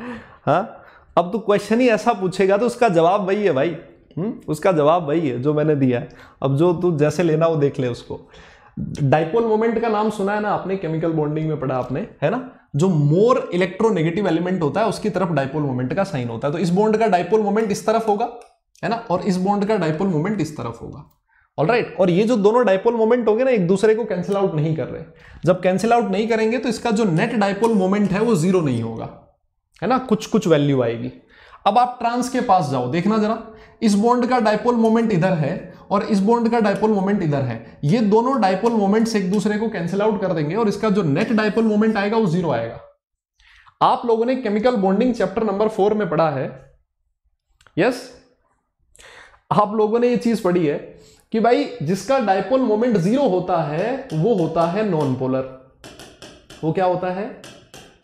हाँ? अब तो क्वेश्चन ही ऐसा पूछेगा तो उसका जवाब वही है भाई। हम्म? उसका जवाब वही है जो मैंने दिया है। अब जो तू जैसे लेना वो देख ले उसको। डाइपोल मोमेंट का नाम सुना है ना आपने? केमिकल बॉन्डिंग में पढ़ा आपने, है ना? जो मोर इलेक्ट्रोनेगेटिव एलिमेंट होता है, उसकी तरफ़ डाइपोल मोमेंट का साइन होता है। तो इस बॉन्ड का डाइपोल मोमेंट इस तरफ़ होगा, है ना? और इस बॉन्ड का डाइपोल मोमेंट इस तरफ़ होगा। All right. और ये जो दोनों डाइपोल मोमेंट होंगे ना, एक दूसरे को कैंसिल आउट नहीं कर रहे। जब कैंसिल आउट नहीं करेंगे तो इसका जो नेट डाइपोल मोमेंट है, वो ज़ीरो नहीं होगा। है ना? कुछ कुछ वैल्यू आएगी। अब आप ट्रांस के पास जाओ, देखना जरा। इस बॉन्ड का डायपोल मोमेंट इधर है और इस बॉन्ड का डायपोल मोमेंट इधर है। ये दोनों डायपोल मोमेंट्स एक दूसरे को कैंसिल आउट कर देंगे और इसका जो नेट डायपोल मोमेंट आएगा, वो ज़ीरो आएगा। आप लोगों ने chemical bonding chapter number four में पढ़ा है। यस आप लोगों ने ये चीज़ पढ़ी है कि भाई, जिसका डायपोल मोमेंट ज़ीरो होता है, वो होता है नॉन पोलर वो क्या होता है?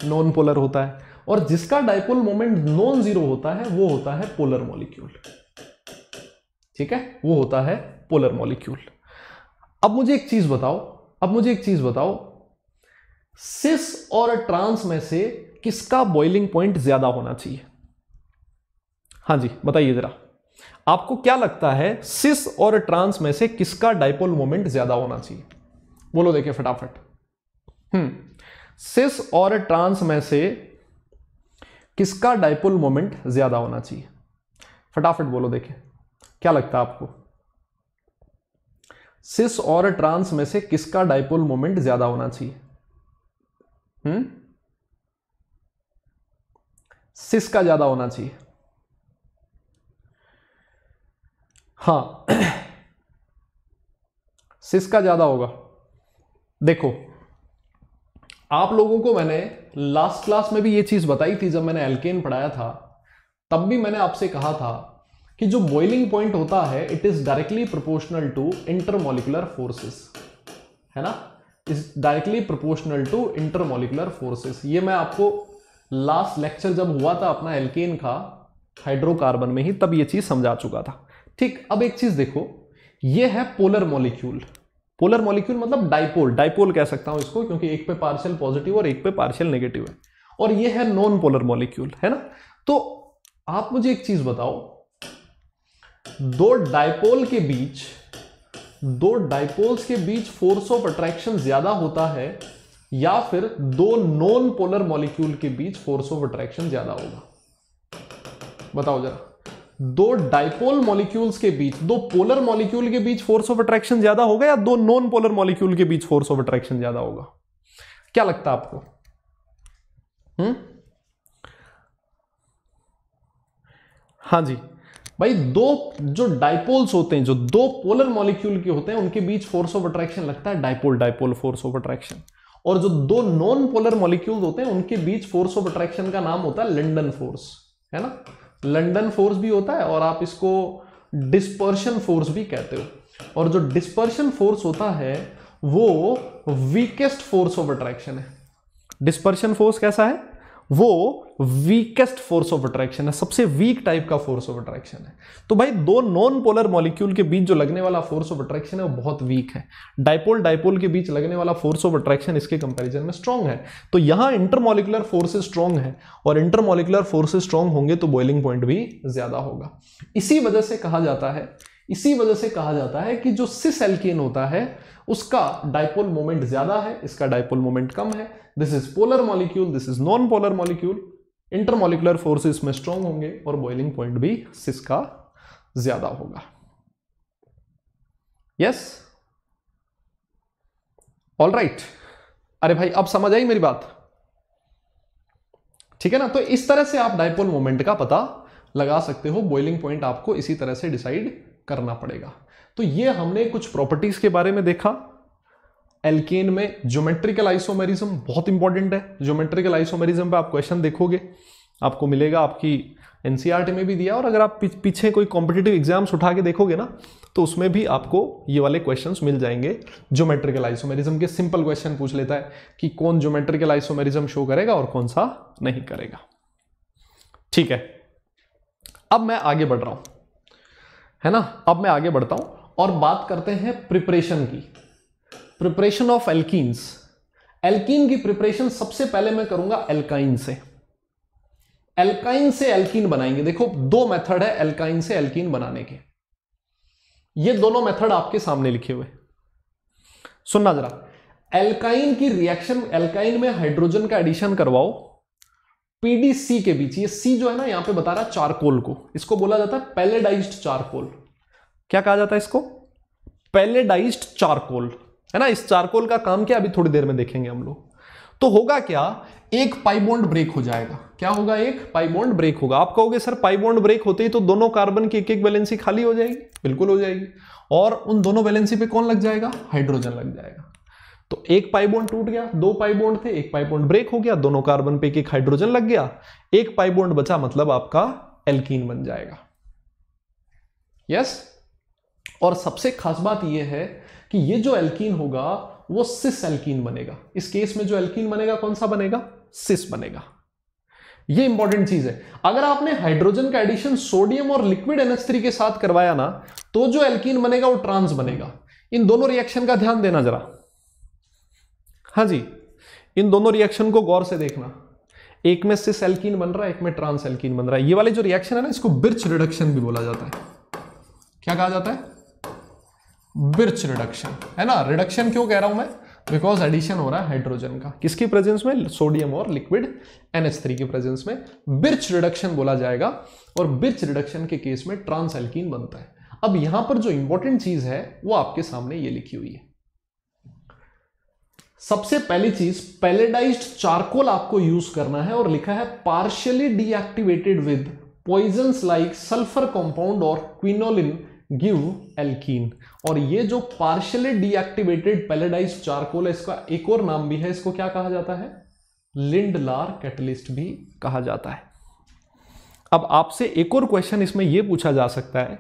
नॉन पोलर होता है। और जिसका डाइपोल मोमेंट नॉन ज़ीरो होता है, वो होता है पोलर मॉलिक्यूल ठीक है? वो होता है पोलर मॉलिक्यूल अब मुझे एक चीज़ बताओ, अब मुझे एक चीज़ बताओ। सिस और ट्रांस में से किसका बॉइलिंग पॉइंट ज़्यादा होना चाहिए? हाँ जी, बताइए जरा। आपको क्या लगता है सिस और ट्रांस में से किसका डाइपोल मोमेंट ज़्यादा होना चाहिए? बोलो देखिए फटाफट। हम्म सिस और ट्रांस में से किसका डाइपोल मोमेंट ज़्यादा होना चाहिए? फटाफट बोलो देखिए क्या लगता है आपको? सिस और ट्रांस में से किसका डाइपोल मोमेंट ज़्यादा होना चाहिए? हम्म? सिस का ज़्यादा होना चाहिए। हाँ। सिस का ज़्यादा होगा। देखो आप लोगों को मैंने लास्ट क्लास में भी ये चीज़ बताई थी, जब मैंने एल्केन पढ़ाया था, तब भी मैंने आपसे कहा था कि जो बॉइलिंग पॉइंट होता है it is directly proportional to intermolecular forces है ना? Is directly proportional to intermolecular forces ये मैं आपको लास्ट लेक्चर जब हुआ था अपना एल्केन का हाइड्रोकार्बन में ही, तब ये चीज़ समझा चुका था। ठीक, अब एक चीज़ देखो। ये है पोलर मॉलिक्यूल पोलर मॉलिक्यूल मतलब डाइपोल डाइपोल कह सकता हूँ इसको, क्योंकि एक पे पार्शियल पॉजिटिव और एक पे पार्शियल नेगेटिव है। और ये है नॉन पोलर मॉलिक्यूल है ना? तो आप मुझे एक चीज़ बताओ, दो डाइपोल के बीच, दो डाइपोल्स के बीच फोर्स ऑफ़ अट्रैक्शन ज़्यादा होता है, या फिर दो नॉन पोलर मॉलिक्यूल के बीच फोर्स ऑफ़ अट्रैक्शन ज़्यादा होगा? बताओ जरा। दो डाइपोल मॉलिक्यूल्स के बीच, दो पोलर मॉलिक्यूल के बीच फोर्स ऑफ़ अट्रैक्शन ज़्यादा होगा या दो नॉन पोलर मॉलिक्यूल के बीच फोर्स ऑफ़ अट्रैक्शन ज़्यादा होगा? क्या लगता है आपको? हम्म? हाँ जी। भाई, दो जो डाइपोल्स होते हैं, जो दो पोलर मॉलिक्यूल के होते हैं, उनके बीच फोर्स ऑफ़ अट्रैक्शन लगता है dipole dipole force of attraction और जो दो नॉन पोलर मॉलिक्यूल होते हैं, उनके बीच फोर्स ऑफ़ अट्रैक्शन का नाम होता है लंडन फोर्स है ना? लंडन फोर्स भी होता है और आप इसको डिस्पर्शन फोर्स भी कहते हो। और जो डिस्पर्शन फोर्स होता है, वो वीकेस्ट फोर्स ऑफ़ अट्रैक्शन है। डिस्पर्शन फोर्स कैसा है? वो वीकेस्ट फोर्स ऑफ़ अट्रैक्शन है, सबसे वीक टाइप का फोर्स ऑफ़ अट्रैक्शन है। तो भाई, दो नॉन पोलर मॉलिक्यूल के बीच जो लगने वाला फोर्स ऑफ़ अट्रैक्शन है, वो बहुत वीक है। डाइपोल डाइपोल के बीच लगने वाला फोर्स ऑफ़ अट्रैक्शन इसके कंपैरिजन में स्ट्रांग है। तो यहाँ इंटरमोलिकुलर फोर्सेस स्ट्रांग है और इंटरमोलिकुलर फोर्सेस स्ट्रांग होंगे तो बॉइलिंग पॉइंट भी ज़्यादा होगा। इसी वजह से कहा जाता है, इसी वजह से कहा जाता है कि जो सिस एल्केन होता है उसका डाइपोल मोमेंट ज़्यादा है, इसका डाइपोल मोमेंट कम है। This is polar molecule this is non polar molecule intermolecular forces में स्ट्रांग होंगे और बॉइलिंग पॉइंट भी सिस का ज़्यादा होगा। यस ऑल राइट अरे भाई, अब समझ आई मेरी बात? ठीक है ना? तो इस तरह से आप डाइपोल मोमेंट का पता लगा सकते हो। बॉइलिंग पॉइंट आपको इसी तरह से डिसाइड करना पड़ेगा। तो ये हमने कुछ प्रॉपर्टीज़ के बारे में देखा। एल्केन में ज्योमेट्रिकल आइसोमेरिज्म बहुत इंपॉर्टेंट है। ज्योमेट्रिकल आइसोमेरिज्म पे आप क्वेश्चन देखोगे, आपको मिलेगा, आपकी एनसीईआरटी में भी दिया। और अगर आप पीछे कोई कॉम्पिटेटिव एग्ज़ाम्स उठा के देखोगे ना तो उसमें भी आपको ये वाले क्वेश्चन मिल जाएँगे। ज्योमेट्रिकल आइसोमेरिज्म के सिंपल क्वेश्चन पूछ लेता है कि कौन ज्योमेट्रिकल आइसोमेरिज्म शो करेगा और कौन सा नहीं करेगा। ठीक है। अब मैं आगे बढ़ रहा हूँ। है ना? अब मैं आगे बढ़ता हूँ। और बात करते हैं प्रिपरेशन की। प्रिपरेशन ऑफ़ एल्कीन्स एल्कीन की प्रिपरेशन सबसे पहले मैं करूँगा एल्काइन से। एल्काइन से एल्कीन बनाएँगे। देखो, दो मेथड है एल्काइन से एल्कीन बनाने के। ये दोनों मेथड आपके सामने लिखे हुए। सुनना जरा। एल्काइन की रिएक्शन एल्काइन में हाइड्रोजन का एडिशन करवाओ। पीडीसी के बीच, ये सी जो है ना, यहाँ पे बता रहा है चारकोल को। इसको बोला जाता है पैलेडाइज्ड चारकोल। क्या कहा जाता है इसको? पैलेडाइज्ड चारकोल है ना? इस चारकोल का काम क्या अभी थोड़ी देर में देखेंगे हम लोग. तो होगा क्या? एक पाइबोन्ड ब्रेक हो जाएगा. क्या होगा एक? पाइबोन्ड ब्रेक होगा. आप कहोगे, सर पाइबोन्ड ब्रेक होते ही तो दोनों कार्बन की एक एक वैलेंसी खाली हो जाएगी. बिल्कुल हो जाएगी. और उन दोनों बैलेंसी पे कौन लग जाएगा? हाइड्रोजन लग जाएगा. तो एक पाइबोंड टूट गया. दो पाइबोंड थे. एक पाइबोंड ब्रेक हो गया. दोनों कार्बन पे एक एक हाइड्रोजन लग गया. एक पाइबोंड बचा मतलब आपका एल्कीन बन जाएगा. यस और सबसे खास बात यह है कि ये जो एल्कीन होगा, वो सिस एल्कीन बनेगा। इस केस में जो एल्कीन बनेगा, कौन सा बनेगा? सिस बनेगा। ये इंपॉर्टेंट चीज़ है। अगर आपने हाइड्रोजन का एडिशन सोडियम और लिक्विड NH3 के साथ करवाया ना तो जो एल्कीन बनेगा, वो ट्रांस बनेगा। इन दोनों रिएक्शन का ध्यान देना जरा। हाँ जी, इन दोनों रिएक्शन को गौर से देखना। एक में सिस एल्कीन बन रहा है, एक में ट्रांस एल्कीन बन रहा है। ये वाले जो रिएक्शन है ना, इसको बिर्च रिडक्शन भी बोला जाता है। क्या कहा जाता है? बिर्च रिडक्शन है ना? रिडक्शन क्यों कह रहा हूँ मैं? बिकॉज़ एडिशन हो रहा है हाइड्रोजन का। किसकी प्रेजेंस में? सोडियम और लिक्विड NH3 की प्रेजेंस में। बिर्च रिडक्शन बोला जाएगा और बिर्च रिडक्शन के केस में ट्रांस एल्कीन बनता है। अब यहाँ पर जो इंपॉर्टेंट चीज़ है, वो आपके सामने ये लिखी हुई है। सबसे पहली चीज़ पैलेडाइज्ड चारकोल आपको यूज़ करना है और लिखा है partially deactivated with poison like sulphur compound और क्विनोलिन गिव एल्कीन और ये जो पार्शियली डीएक्टिवेटेड पैलेडाइज चारकोल है, इसका एक और नाम भी है, इसको क्या कहा जाता है? लिंडलार कैटलिस्ट भी कहा जाता है। अब आपसे एक और क्वेश्चन इसमें यह पूछा जा सकता है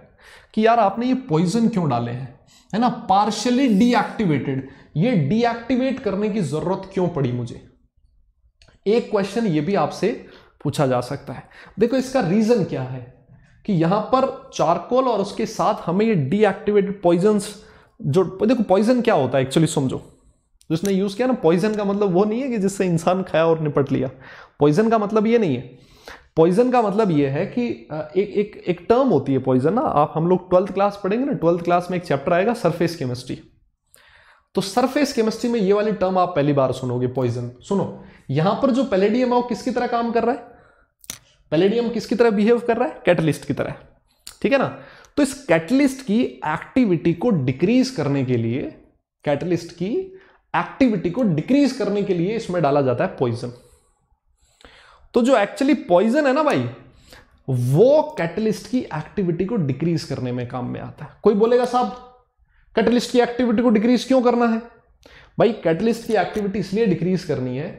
कि यार आपने ये पॉइजन क्यों डाले हैं? है ना? पार्शियली डीएक्टिवेटेड ये डीएक्टिवेट करने की ज़रूरत क्यों पड़ी मुझे? एक क्वेश्चन ये भी आपसे पूछा जा सकता है। देखो, इसका रीजन क्या है? कि यहाँ पर चारकोल और उसके साथ हमें ये डीएक्टिवेटेड पॉइजन जो, देखो पॉइजन क्या होता है एक्चुअली समझो। जिसने यूज़ किया ना पॉइजन का मतलब वो नहीं है कि जिससे इंसान खाया और निपट लिया। पॉइजन का मतलब ये नहीं है। पॉइजन का मतलब ये है कि एक एक एक टर्म होती है पॉइजन ना। आप, हम लोग ट्वेल्थ क्लास पढ़ेंगे ना ट्वेल्थ क्लास में एक चैप्टर आएगा सरफेस केमिस्ट्री तो सरफेस केमिस्ट्री में ये वाली टर्म आप पहली बार सुनोगे पॉइजन सुनो, यहाँ पर जो पेलेडियम है, वो किसकी तरह काम कर रहा है? पैलेडियम किसकी तरह बिहेव कर रहा है? कैटलिस्ट की तरह। ठीक है ना? तो इस कैटलिस्ट की एक्टिविटी को डिक्रीज करने के लिए कैटलिस्ट की एक्टिविटी को डिक्रीज करने के लिए इसमें डाला जाता है पॉइजन तो जो एक्चुअली पॉइजन है ना भाई, वो कैटलिस्ट की एक्टिविटी को डिक्रीज करने में काम में आता है। कोई बोलेगा, साहब कैटलिस्ट की एक्टिविटी को डिक्रीज क्यों करना है? भाई कैटलिस्ट की एक्टिविटी इसलिए डिक्रीज करनी है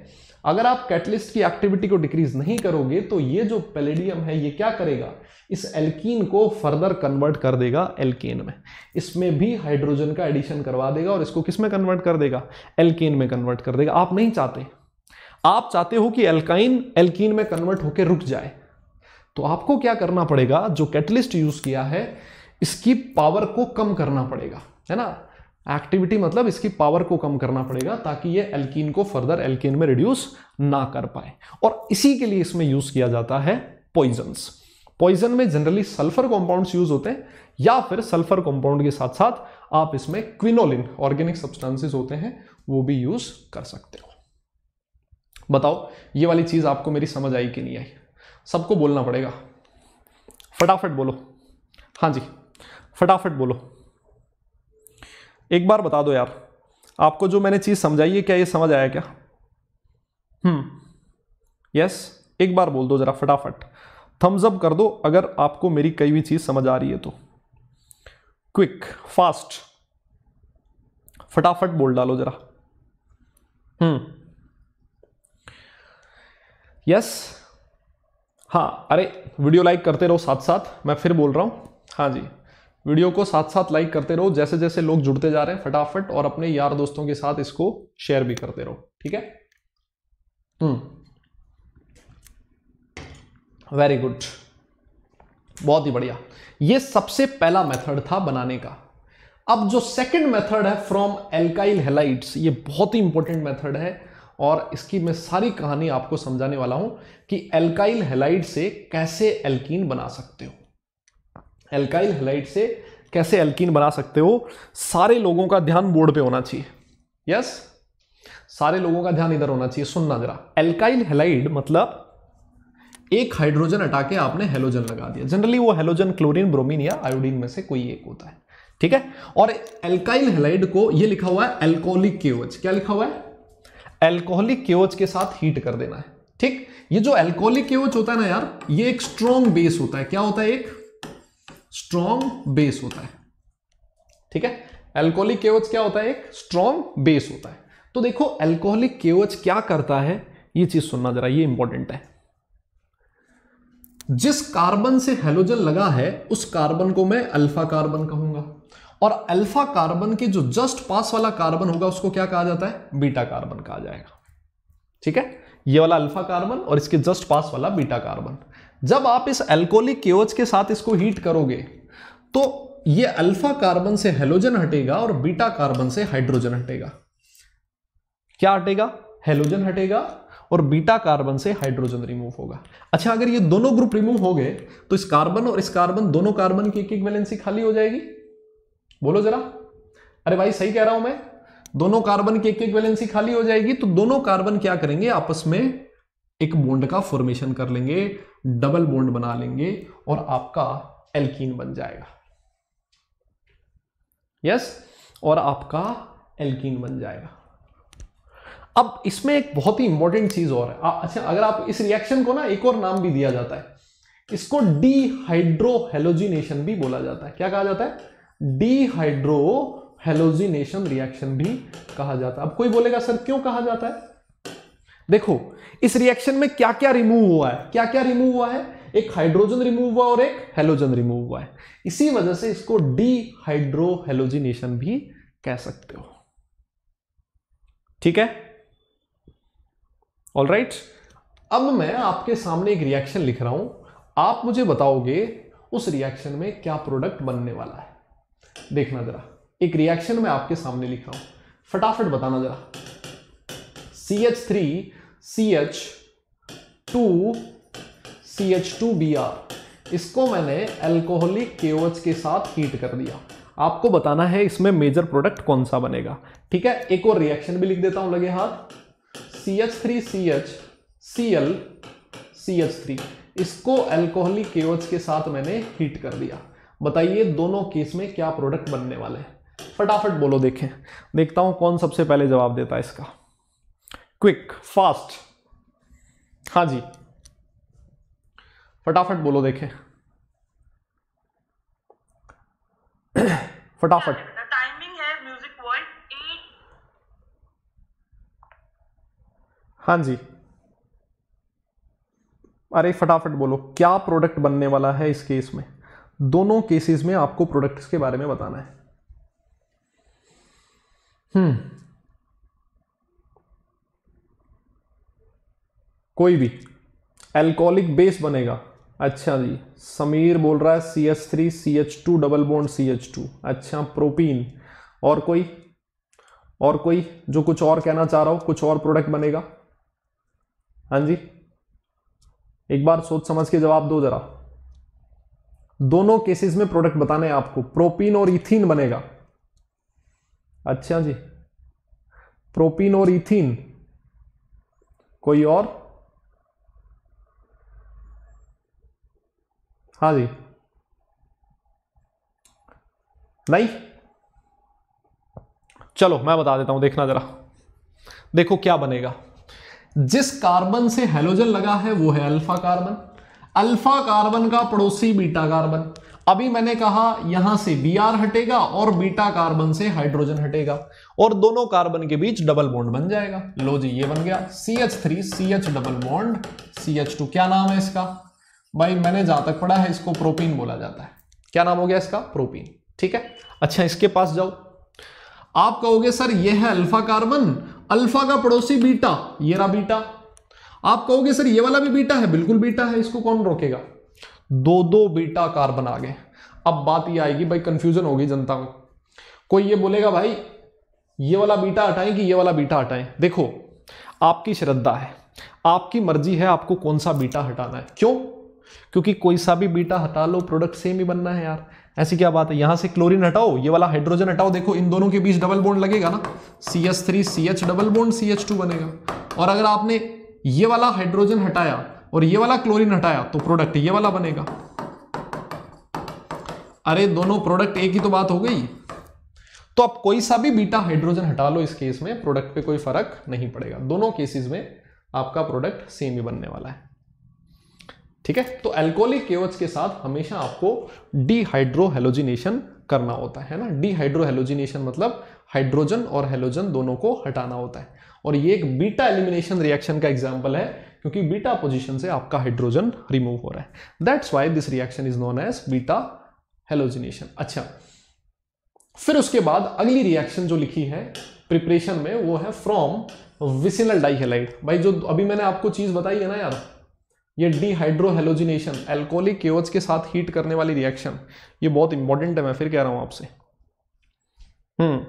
अगर आप कैटलिस्ट की एक्टिविटी को डिक्रीज नहीं करोगे तो ये जो पेलेडियम है, ये क्या करेगा? इस एल्कीन को फर्दर कन्वर्ट कर देगा एल्केन में। इसमें भी हाइड्रोजन का एडिशन करवा देगा और इसको किसमें कन्वर्ट कर देगा? एल्केन में कन्वर्ट कर देगा। आप नहीं चाहते। आप चाहते हो कि एल्काइन एल्कीन में कन्वर्ट होकर रुक जाए। तो आपको क्या करना पड़ेगा? जो कैटलिस्ट यूज़ किया है, इसकी पावर को कम करना पड़ेगा, है ना? एक्टिविटी मतलब इसकी पावर को कम करना पड़ेगा ताकि ये एल्कीन को फर्दर एल्कीन में रिड्यूस ना कर पाए। और इसी के लिए इसमें यूज़ किया जाता है पॉइजन्स पॉइजन में जनरली सल्फ़र कॉम्पाउंड्स यूज़ होते हैं या फिर सल्फ़र कॉम्पाउंड के साथ साथ आप इसमें क्विनोलिन ऑर्गेनिक सब्सटेंसेस होते हैं, वो भी यूज़ कर सकते हो। बताओ, ये वाली चीज़ आपको मेरी समझ आई कि नहीं आई? सबको बोलना पड़ेगा। फटाफट बोलो। हाँ जी, फटाफट बोलो। एक बार बता दो यार आपको जो मैंने चीज़ समझाई है क्या ये समझ आया क्या? हम्म। यस एक बार बोल दो जरा फटाफट। थम्स अप कर दो अगर आपको मेरी कई भी चीज़ समझ आ रही है तो। क्विक फास्ट फटाफट बोल डालो जरा। हम्म। यस हाँ अरे वीडियो लाइक करते रहो साथ साथ मैं फिर बोल रहा हूँ। हाँ जी। वीडियो को साथ साथ लाइक करते रहो जैसे जैसे लोग जुड़ते जा रहे हैं, फटाफट और अपने यार दोस्तों के साथ इसको शेयर भी करते रहो, ठीक है? हम्म। वेरी गुड बहुत ही बढ़िया। ये सबसे पहला मेथड था बनाने का। अब जो सेकंड मेथड है फ्रॉम एल्काइल हेलाइट्स ये बहुत ही इंपॉर्टेंट मेथड है और इसकी मैं सारी कहानी आपको समझाने वाला हूँ कि एल्काइल हेलाइट से कैसे एल्कीन बना सकते हो। एल्काइल हेलाइट से कैसे एल्कीन बना सकते हो? सारे लोगों का ध्यान बोर्ड पे होना चाहिए। यस सारे लोगों का ध्यान इधर होना चाहिए, सुनना जरा। एल्काइल हेलाइड मतलब एक हाइड्रोजन हटा के आपने हेलोजन लगा दिया। जनरली वो हेलोजन क्लोरीन ब्रोमीन या आयोडीन में से कोई एक होता है। ठीक है? और एल्काइल हेलाइड को ये लिखा हुआ है एल्कोहलिक केओच क्या लिखा हुआ है? एल्कोहलिक केओच के साथ हीट कर देना है। ठीक? ये जो एल्कोहलिक केओच होता है ना यार, ये एक स्ट्रॉन्ग बेस होता है। क्या होता है एक? स्ट्रॉन्ग बेस होता है। ठीक है? एल्कोहलिक केओच क्या होता है? एक स्ट्रॉन्ग बेस होता है। तो देखो एल्कोहलिक केओच क्या करता है? ये चीज़ सुनना जरा, ये इंपॉर्टेंट है। जिस कार्बन से हेलोजन लगा है, उस कार्बन को मैं अल्फ़ा कार्बन कहूँगा। और अल्फ़ा कार्बन के जो जस्ट पास वाला कार्बन होगा, उसको क्या कहा जाता है? बीटा कार्बन कहा जाएगा। ठीक है? ये वाला अल्फ़ा कार्बन और इसके जस्ट पास वाला बीटा कार्बन जब आप इस एल्कोलिक केओच के साथ इसको हीट करोगे तो ये अल्फ़ा कार्बन से हेलोजन हटेगा और बीटा कार्बन से हाइड्रोजन हटेगा। क्या हटेगा? हेलोजन हटेगा और बीटा कार्बन से हाइड्रोजन रिमूव होगा। अच्छा अगर ये दोनों ग्रुप रिमूव हो गए तो इस कार्बन और इस कार्बन दोनों कार्बन की एक एक वैलेंसी खाली हो जाएगी। बोलो जरा। अरे भाई, सही कह रहा हूँ मैं। दोनों कार्बन की एक एक वैलेंसी खाली हो जाएगी तो दोनों कार्बन क्या करेंगे? आपस में एक बॉन्ड का फॉर्मेशन कर लेंगे डबल बॉन्ड बना लेंगे और आपका एल्कीन बन जाएगा। यस और आपका एल्कीन बन जाएगा। अब इसमें एक बहुत ही इंपॉर्टेंट चीज़ और है। अच्छा अगर आप इस रिएक्शन को ना एक और नाम भी दिया जाता है, इसको डीहाइड्रोहेलोजिनेशन भी बोला जाता है। क्या कहा जाता है? डीहाइड्रोहेलोजिनेशन रिएक्शन भी कहा जाता है। अब कोई बोलेगा, सर, क्यों कहा जाता है? देखो इस रिएक्शन में क्या क्या रिमूव हुआ है? क्या क्या रिमूव हुआ है? एक हाइड्रोजन रिमूव हुआ और एक हेलोजन रिमूव हुआ है। इसी वजह से इसको डीहाइड्रोहेलोजिनेशन भी कह सकते हो। ठीक है? All right right? अब मैं आपके सामने एक रिएक्शन लिख रहा हूँ। आप मुझे बताओगे उस रिएक्शन में क्या प्रोडक्ट बनने वाला है। देखना जरा। एक रिएक्शन में आपके सामने लिख रहा हूँ। फटाफट बताना जरा। C H three C H two C H two B R इसको मैंने एल्कोहलिक केओच के साथ हीट कर दिया। आपको बताना है इसमें मेजर प्रोडक्ट कौन सा बनेगा। ठीक है? एक और रिएक्शन भी लिख देता हूँ लगे हाथ। C H three C H C L C H three इसको एल्कोहलिक केओच के साथ मैंने हीट कर दिया। बताइए दोनों केस में क्या प्रोडक्ट बनने वाले हैं। फटाफट बोलो देखें। देखता हूँ कौन सबसे पहले जवाब देता है इसका। क्विक फास्ट हाँ जी। फटाफट बोलो देखें। फटाफट। टाइमिंग है म्यूज़िक हाँ जी। अरे फटाफट बोलो क्या प्रोडक्ट बनने वाला है इस केस में? दोनों केसेस में आपको प्रोडक्ट्स के बारे में बताना है। हम्म। कोई भी। एल्कोहलिक बेस बनेगा। अच्छा जी, समीर बोल रहा है C H three C H two double bond C H two अच्छा प्रोपीन और कोई? और कोई जो कुछ और कहना चाह रहा हो, कुछ और प्रोडक्ट बनेगा? हाँ जी। एक बार सोच समझ के जवाब दो जरा। दोनों केसेस में प्रोडक्ट बताने हैं आपको। प्रोपीन और इथीन बनेगा। अच्छा जी। प्रोपीन और इथीन कोई और? हाँ जी। नहीं चलो मैं बता देता हूँ, देखना जरा। देखो क्या बनेगा। जिस कार्बन से हेलोजन लगा है, वो है अल्फ़ा कार्बन अल्फ़ा कार्बन का पड़ोसी बीटा कार्बन अभी मैंने कहा, यहाँ से बी आर हटेगा और बीटा कार्बन से हाइड्रोजन हटेगा। और दोनों कार्बन के बीच डबल बॉन्ड बन जाएगा। लो जी, ये बन गया। C H three C H double bond C H two क्या नाम है इसका? भाई मैंने जहाँ तक पढ़ा है इसको प्रोपीन बोला जाता है। क्या नाम हो गया इसका? प्रोपीन ठीक है? अच्छा इसके पास जाओ। आप कहोगे सर ये है अल्फ़ा कार्बन अल्फ़ा का पड़ोसी बीटा ये रहा बीटा आप कहोगे सर ये वाला भी बीटा है? बिल्कुल बीटा है इसको कौन रोकेगा? दो दो बीटा कार्बन आ गए। अब बात ये आएगी भाई कंफ्यूजन होगी जनता में। कोई ये बोलेगा भाई ये वाला बीटा हटाएँ कि ये वाला बीटा हटाएँ? देखो आपकी श्रद्धा है आपकी मर्ज़ी है आपको कौन सा बीटा हटाना है। क्यों? क्योंकि कोई सा भी बीटा हटा लो प्रोडक्ट सेम ही बनना है यार। ऐसी क्या बात है? यहाँ से क्लोरीन हटाओ, ये वाला हाइड्रोजन हटाओ। देखो, इन दोनों के बीच डबल बॉन्ड लगेगा ना। C H three C H double bond C H two बनेगा। और अगर आपने ये वाला हाइड्रोजन हटाया और ये वाला क्लोरीन हटाया तो प्रोडक्ट ये वाला बनेगा। अरे, दोनों प्रोडक्ट एक ही तो बात हो गई। तो आप कोई सा भी बीटा हाइड्रोजन हटा लो इस केस में प्रोडक्ट पे कोई फ़र्क नहीं पड़ेगा। दोनों केसेस में आपका प्रोडक्ट सेम ही बनने वाला है। ठीक है? तो एल्कोहलिक केवच के साथ हमेशा आपको डीहाइड्रोहेलोजिनेशन करना होता है ना? डीहाइड्रोहेलोजिनेशन मतलब हाइड्रोजन और हेलोजन दोनों को हटाना होता है। और ये एक बीटा एलिमिनेशन रिएक्शन का एग्ज़ाम्पल है, क्योंकि बीटा पोजिशन से आपका हाइड्रोजन रिमूव हो रहा है। That's why this reaction is known as beta halogenation अच्छा फिर उसके बाद अगली रिएक्शन जो लिखी है प्रिपरेशन में, वो है फ्रॉम विसिनल डाइहेलाइड भाई, जो अभी मैंने आपको चीज़ बताई है ना यार ये डीहाइड्रोहेलोजिनेशन एल्कोहलिक केवच के साथ हीट करने वाली रिएक्शन ये बहुत इंपॉर्टेंट है, मैं फिर कह रहा हूँ आपसे। हम्म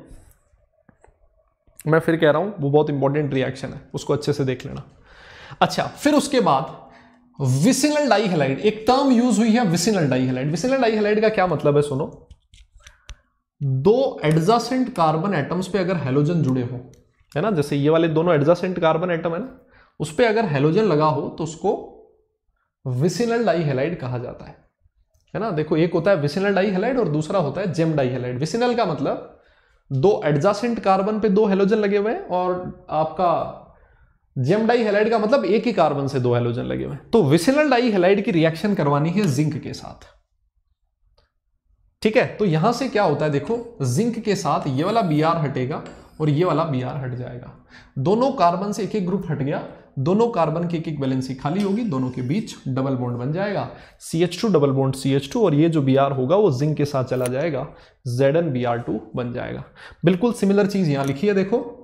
मैं फिर कह रहा हूँ, वो बहुत इंपॉर्टेंट रिएक्शन है, उसको अच्छे से देख लेना। अच्छा फिर उसके बाद विसिनल डाइहेलाइड एक टर्म यूज़ हुई है विसिनल डाइहेलाइड विसिनल डाइहेलाइड का क्या मतलब है, सुनो। दो एडजासेंट कार्बन एटम्स पे अगर हेलोजन जुड़े हो, है ना, जैसे ये वाले दोनों एडजासेंट कार्बन एटम है ना, उस पर अगर हेलोजन लगा हो तो उसको विसिनल डाइहेलाइड कहा जाता है। है ना? देखो, एक होता है विसिनल डाइहेलाइड और दूसरा होता है जेम डाइहेलाइड विसिनल का मतलब दो एडजासेंट कार्बन पे दो हेलोजन लगे हुए हैं और आपका जेम डाइहेलाइड का मतलब एक ही कार्बन से दो हेलोजन लगे हुए हैं। तो विसिनल डाइहेलाइड की रिएक्शन करवानी है जिंक के साथ। ठीक है? तो यहाँ से क्या होता है देखो, जिंक के साथ ये वाला बी हटेगा और ये वाला बी हट जाएगा। दोनों कार्बन से एक एक ग्रुप हट गया दोनों कार्बन की एक एक वैलेंसी खाली होगी, दोनों के बीच डबल बॉन्ड बन जाएगा। C H two double bond C H two और ये जो बी आर होगा, वो जिंक के साथ चला जाएगा Z N B R two बन जाएगा। बिल्कुल सिमिलर चीज़ यहाँ लिखी है, देखो।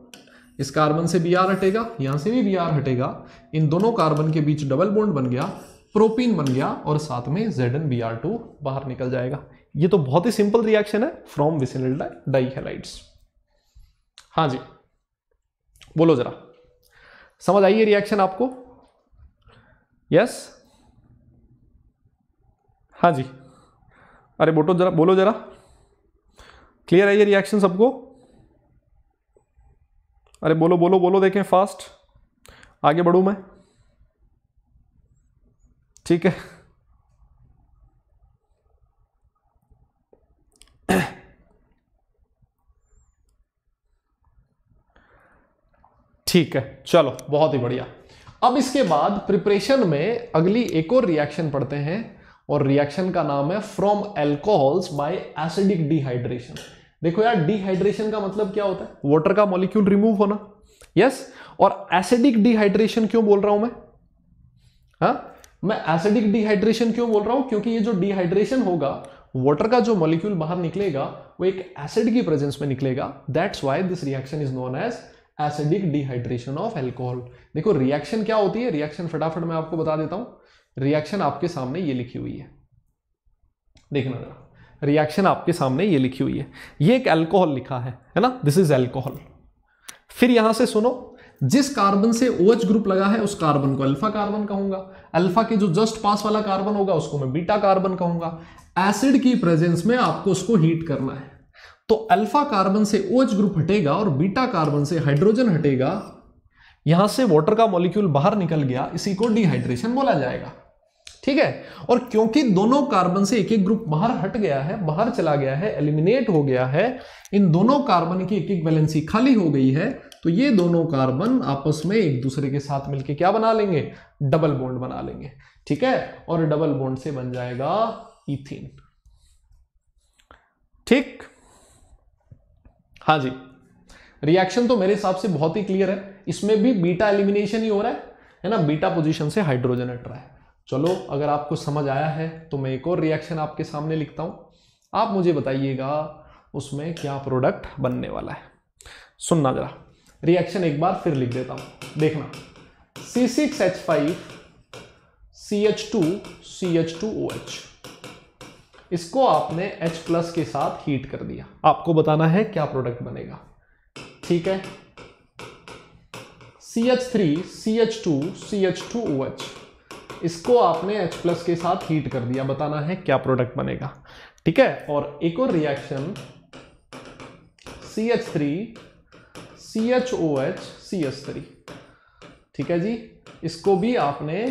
इस कार्बन से बी आर हटेगा, यहाँ से भी बी आर हटेगा। इन दोनों कार्बन के बीच डबल बॉन्ड बन गया प्रोपीन बन गया और साथ में Z N B R two बाहर निकल जाएगा। ये तो बहुत ही सिंपल रिएक्शन है फ्रॉम विसिनल डाइहेलाइड्स हाँ जी, बोलो जरा। समझ आई रिएक्शन आपको? यस हाँ जी। अरे, बोटो जरा, बोलो जरा। क्लियर है ये रिएक्शन सबको? अरे, बोलो बोलो बोलो, देखें फास्ट आगे बढ़ू मैं? ठीक है। ठीक है, चलो, बहुत ही बढ़िया। अब इसके बाद प्रिपरेशन में अगली एक और रिएक्शन पढ़ते हैं, और रिएक्शन का नाम है from alcohols by acidic dehydration देखो यार डिहाइड्रेशन का मतलब क्या होता है? वाटर का मॉलिक्यूल रिमूव होना। यस और एसिडिक डिहाइड्रेशन क्यों बोल रहा हूँ मैं? हा? मैं एसिडिक डिहाइड्रेशन क्यों बोल रहा हूँ? क्योंकि ये जो डिहाइड्रेशन होगा वाटर का जो मॉलिक्यूल बाहर निकलेगा, वो एक एसिड की प्रेजेंस में निकलेगा। That's why this reaction is known as acidic dehydration of alcohol देखो रिएक्शन क्या होती है? रिएक्शन फटाफट मैं आपको बता देता हूँ। रिएक्शन आपके सामने ये लिखी हुई है। देखना जरा। रिएक्शन आपके सामने ये लिखी हुई है। ये एक एल्कोहल लिखा है है ना? दिस इज़ एल्कोहल फिर यहाँ से सुनो। जिस कार्बन से OH ग्रुप लगा है, उस कार्बन को अल्फ़ा कार्बन कहूँगा। अल्फ़ा के जो जस्ट पास वाला कार्बन होगा, उसको मैं बीटा कार्बन कहूँगा। एसिड की प्रेजेंस में आपको उसको हीट करना है। तो अल्फ़ा कार्बन से OH ग्रुप हटेगा और बीटा कार्बन से हाइड्रोजन हटेगा। यहाँ से वाटर का मॉलिक्यूल बाहर निकल गया, इसी को डिहाइड्रेशन बोला जाएगा। ठीक है? और क्योंकि दोनों कार्बन से एक एक ग्रुप बाहर हट गया है, बाहर चला गया है एलिमिनेट हो गया है, इन दोनों कार्बन की एक एक वैलेंसी खाली हो गई है तो ये दोनों कार्बन आपस में एक दूसरे के साथ मिलके क्या बना लेंगे? डबल बॉन्ड बना लेंगे। ठीक है? और डबल बॉन्ड से बन जाएगा इथिन ठीक? हाँ जी। रिएक्शन तो मेरे हिसाब से बहुत ही क्लियर है। इसमें भी बीटा एलिमिनेशन ही हो रहा है है ना? बीटा पोजीशन से हाइड्रोजन हट रहा है। चलो, अगर आपको समझ आया है तो मैं एक और रिएक्शन आपके सामने लिखता हूँ। आप मुझे बताइएगा उसमें क्या प्रोडक्ट बनने वाला है। सुनना जरा। रिएक्शन एक बार फिर लिख देता हूँ। देखना। C six H five C H two C H two O H इसको आपने H प्लस के साथ हीट कर दिया। आपको बताना है क्या प्रोडक्ट बनेगा। ठीक है? C H three C H two C H two O H इसको आपने H प्लस के साथ हीट कर दिया। बताना है क्या प्रोडक्ट बनेगा। ठीक है? और एक और reaction C H three C H O H C H three ठीक है जी? इसको भी आपने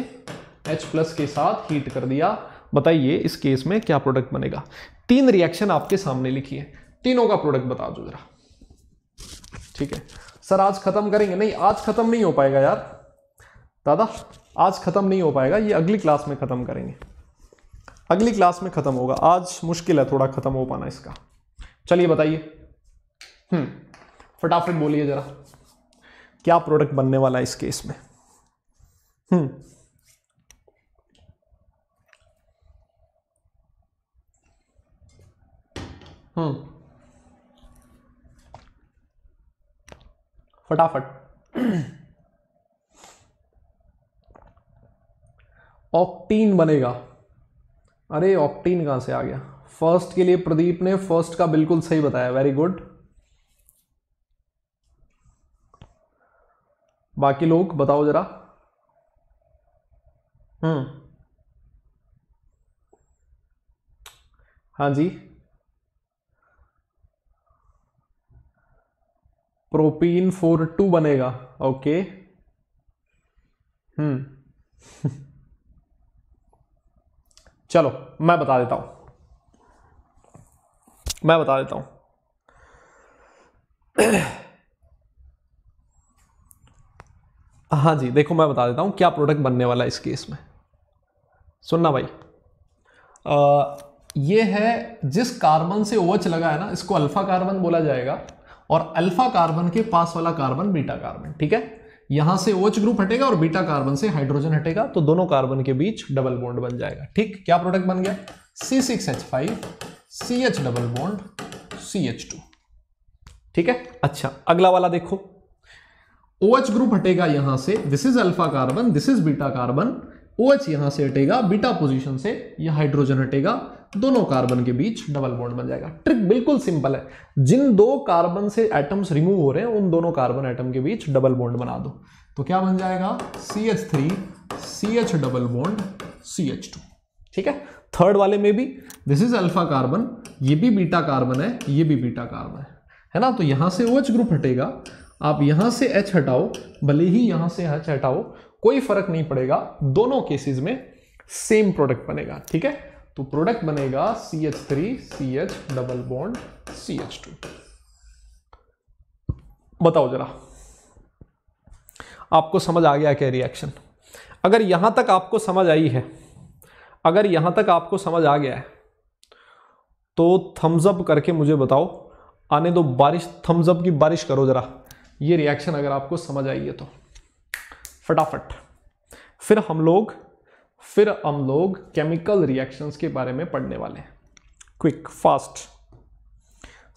H प्लस के साथ हीट कर दिया। बताइए इस केस में क्या प्रोडक्ट बनेगा। तीन रिएक्शन आपके सामने लिखी है। तीनों का प्रोडक्ट बता दो जरा। ठीक है। सर, आज खत्म करेंगे। नहीं, आज खत्म नहीं हो पाएगा यार। दादा, आज खत्म नहीं हो पाएगा। ये अगली क्लास में खत्म करेंगे। अगली क्लास में खत्म होगा। आज मुश्किल है थोड़ा खत्म हो पाना इसका। चलिए बताइए। हम्म फटाफट बोलिए जरा। क्या प्रोडक्ट बनने वाला है इस केस में? हम्म हम्म। फटाफट। ऑक्टीन बनेगा। अरे, ऑक्टीन कहाँ से आ गया? फ़र्स्ट के लिए प्रदीप ने फ़र्स्ट का बिल्कुल सही बताया। वेरी गुड बाकी लोग, बताओ जरा। हम्म। हाँ जी। प्रोपीन फोर टू बनेगा ओके? हम्म। चलो मैं बता देता हूँ। मैं बता देता हूँ। हाँ जी देखो मैं बता देता हूँ क्या प्रोडक्ट बनने वाला है इस केस में। सुनना भाई। आ, ये है जिस कार्बन से ओच लगा है ना इसको अल्फ़ा कार्बन बोला जाएगा। और अल्फ़ा कार्बन के पास वाला कार्बन बीटा कार्बन ठीक है? यहाँ से ओच ग्रुप हटेगा और बीटा कार्बन से हाइड्रोजन हटेगा तो दोनों कार्बन के बीच डबल बॉन्ड बन जाएगा, ठीक? क्या प्रोडक्ट बन गया? C six H five C H double bond C H two ठीक है? अच्छा अगला वाला देखो। ओ OH ग्रुप हटेगा यहाँ से this is alpha carbon this is beta carbon O OH यहाँ से हटेगा बीटा पोजीशन से यह हाइड्रोजन हटेगा दोनों कार्बन के बीच डबल बॉन्ड बन जाएगा। ट्रिक बिल्कुल सिंपल है। जिन दो कार्बन से एटम्स रिमूव हो रहे हैं, उन दोनों कार्बन एटम के बीच डबल बॉन्ड बना दो। तो क्या बन जाएगा? C H three C H double bond C H two ठीक है? थर्ड वाले में भी दिस इज़ अल्फ़ा कार्बन ये भी बीटा कार्बन है, ये भी बीटा कार्बन है। है ना? तो यहाँ से ओ ग्रुप हटेगा। आप यहाँ से एच हटाओ, भले ही यहाँ से एच हटाओ, कोई फ़र्क नहीं पड़ेगा। दोनों केसेस में सेम प्रोडक्ट बनेगा। ठीक है? तो प्रोडक्ट बनेगा C H three C H double bond C H two बताओ जरा। आपको समझ आ गया क्या रिएक्शन अगर यहाँ तक आपको समझ आई है, अगर यहाँ तक आपको समझ आ गया है तो थम्स अप करके मुझे बताओ। आने दो बारिश थम्स अप की बारिश करो जरा। ये रिएक्शन अगर आपको समझ आई है तो। फटाफट। फिर हम लोग फिर हम लोग केमिकल रिएक्शंस के बारे में पढ़ने वाले हैं। क्विक फास्ट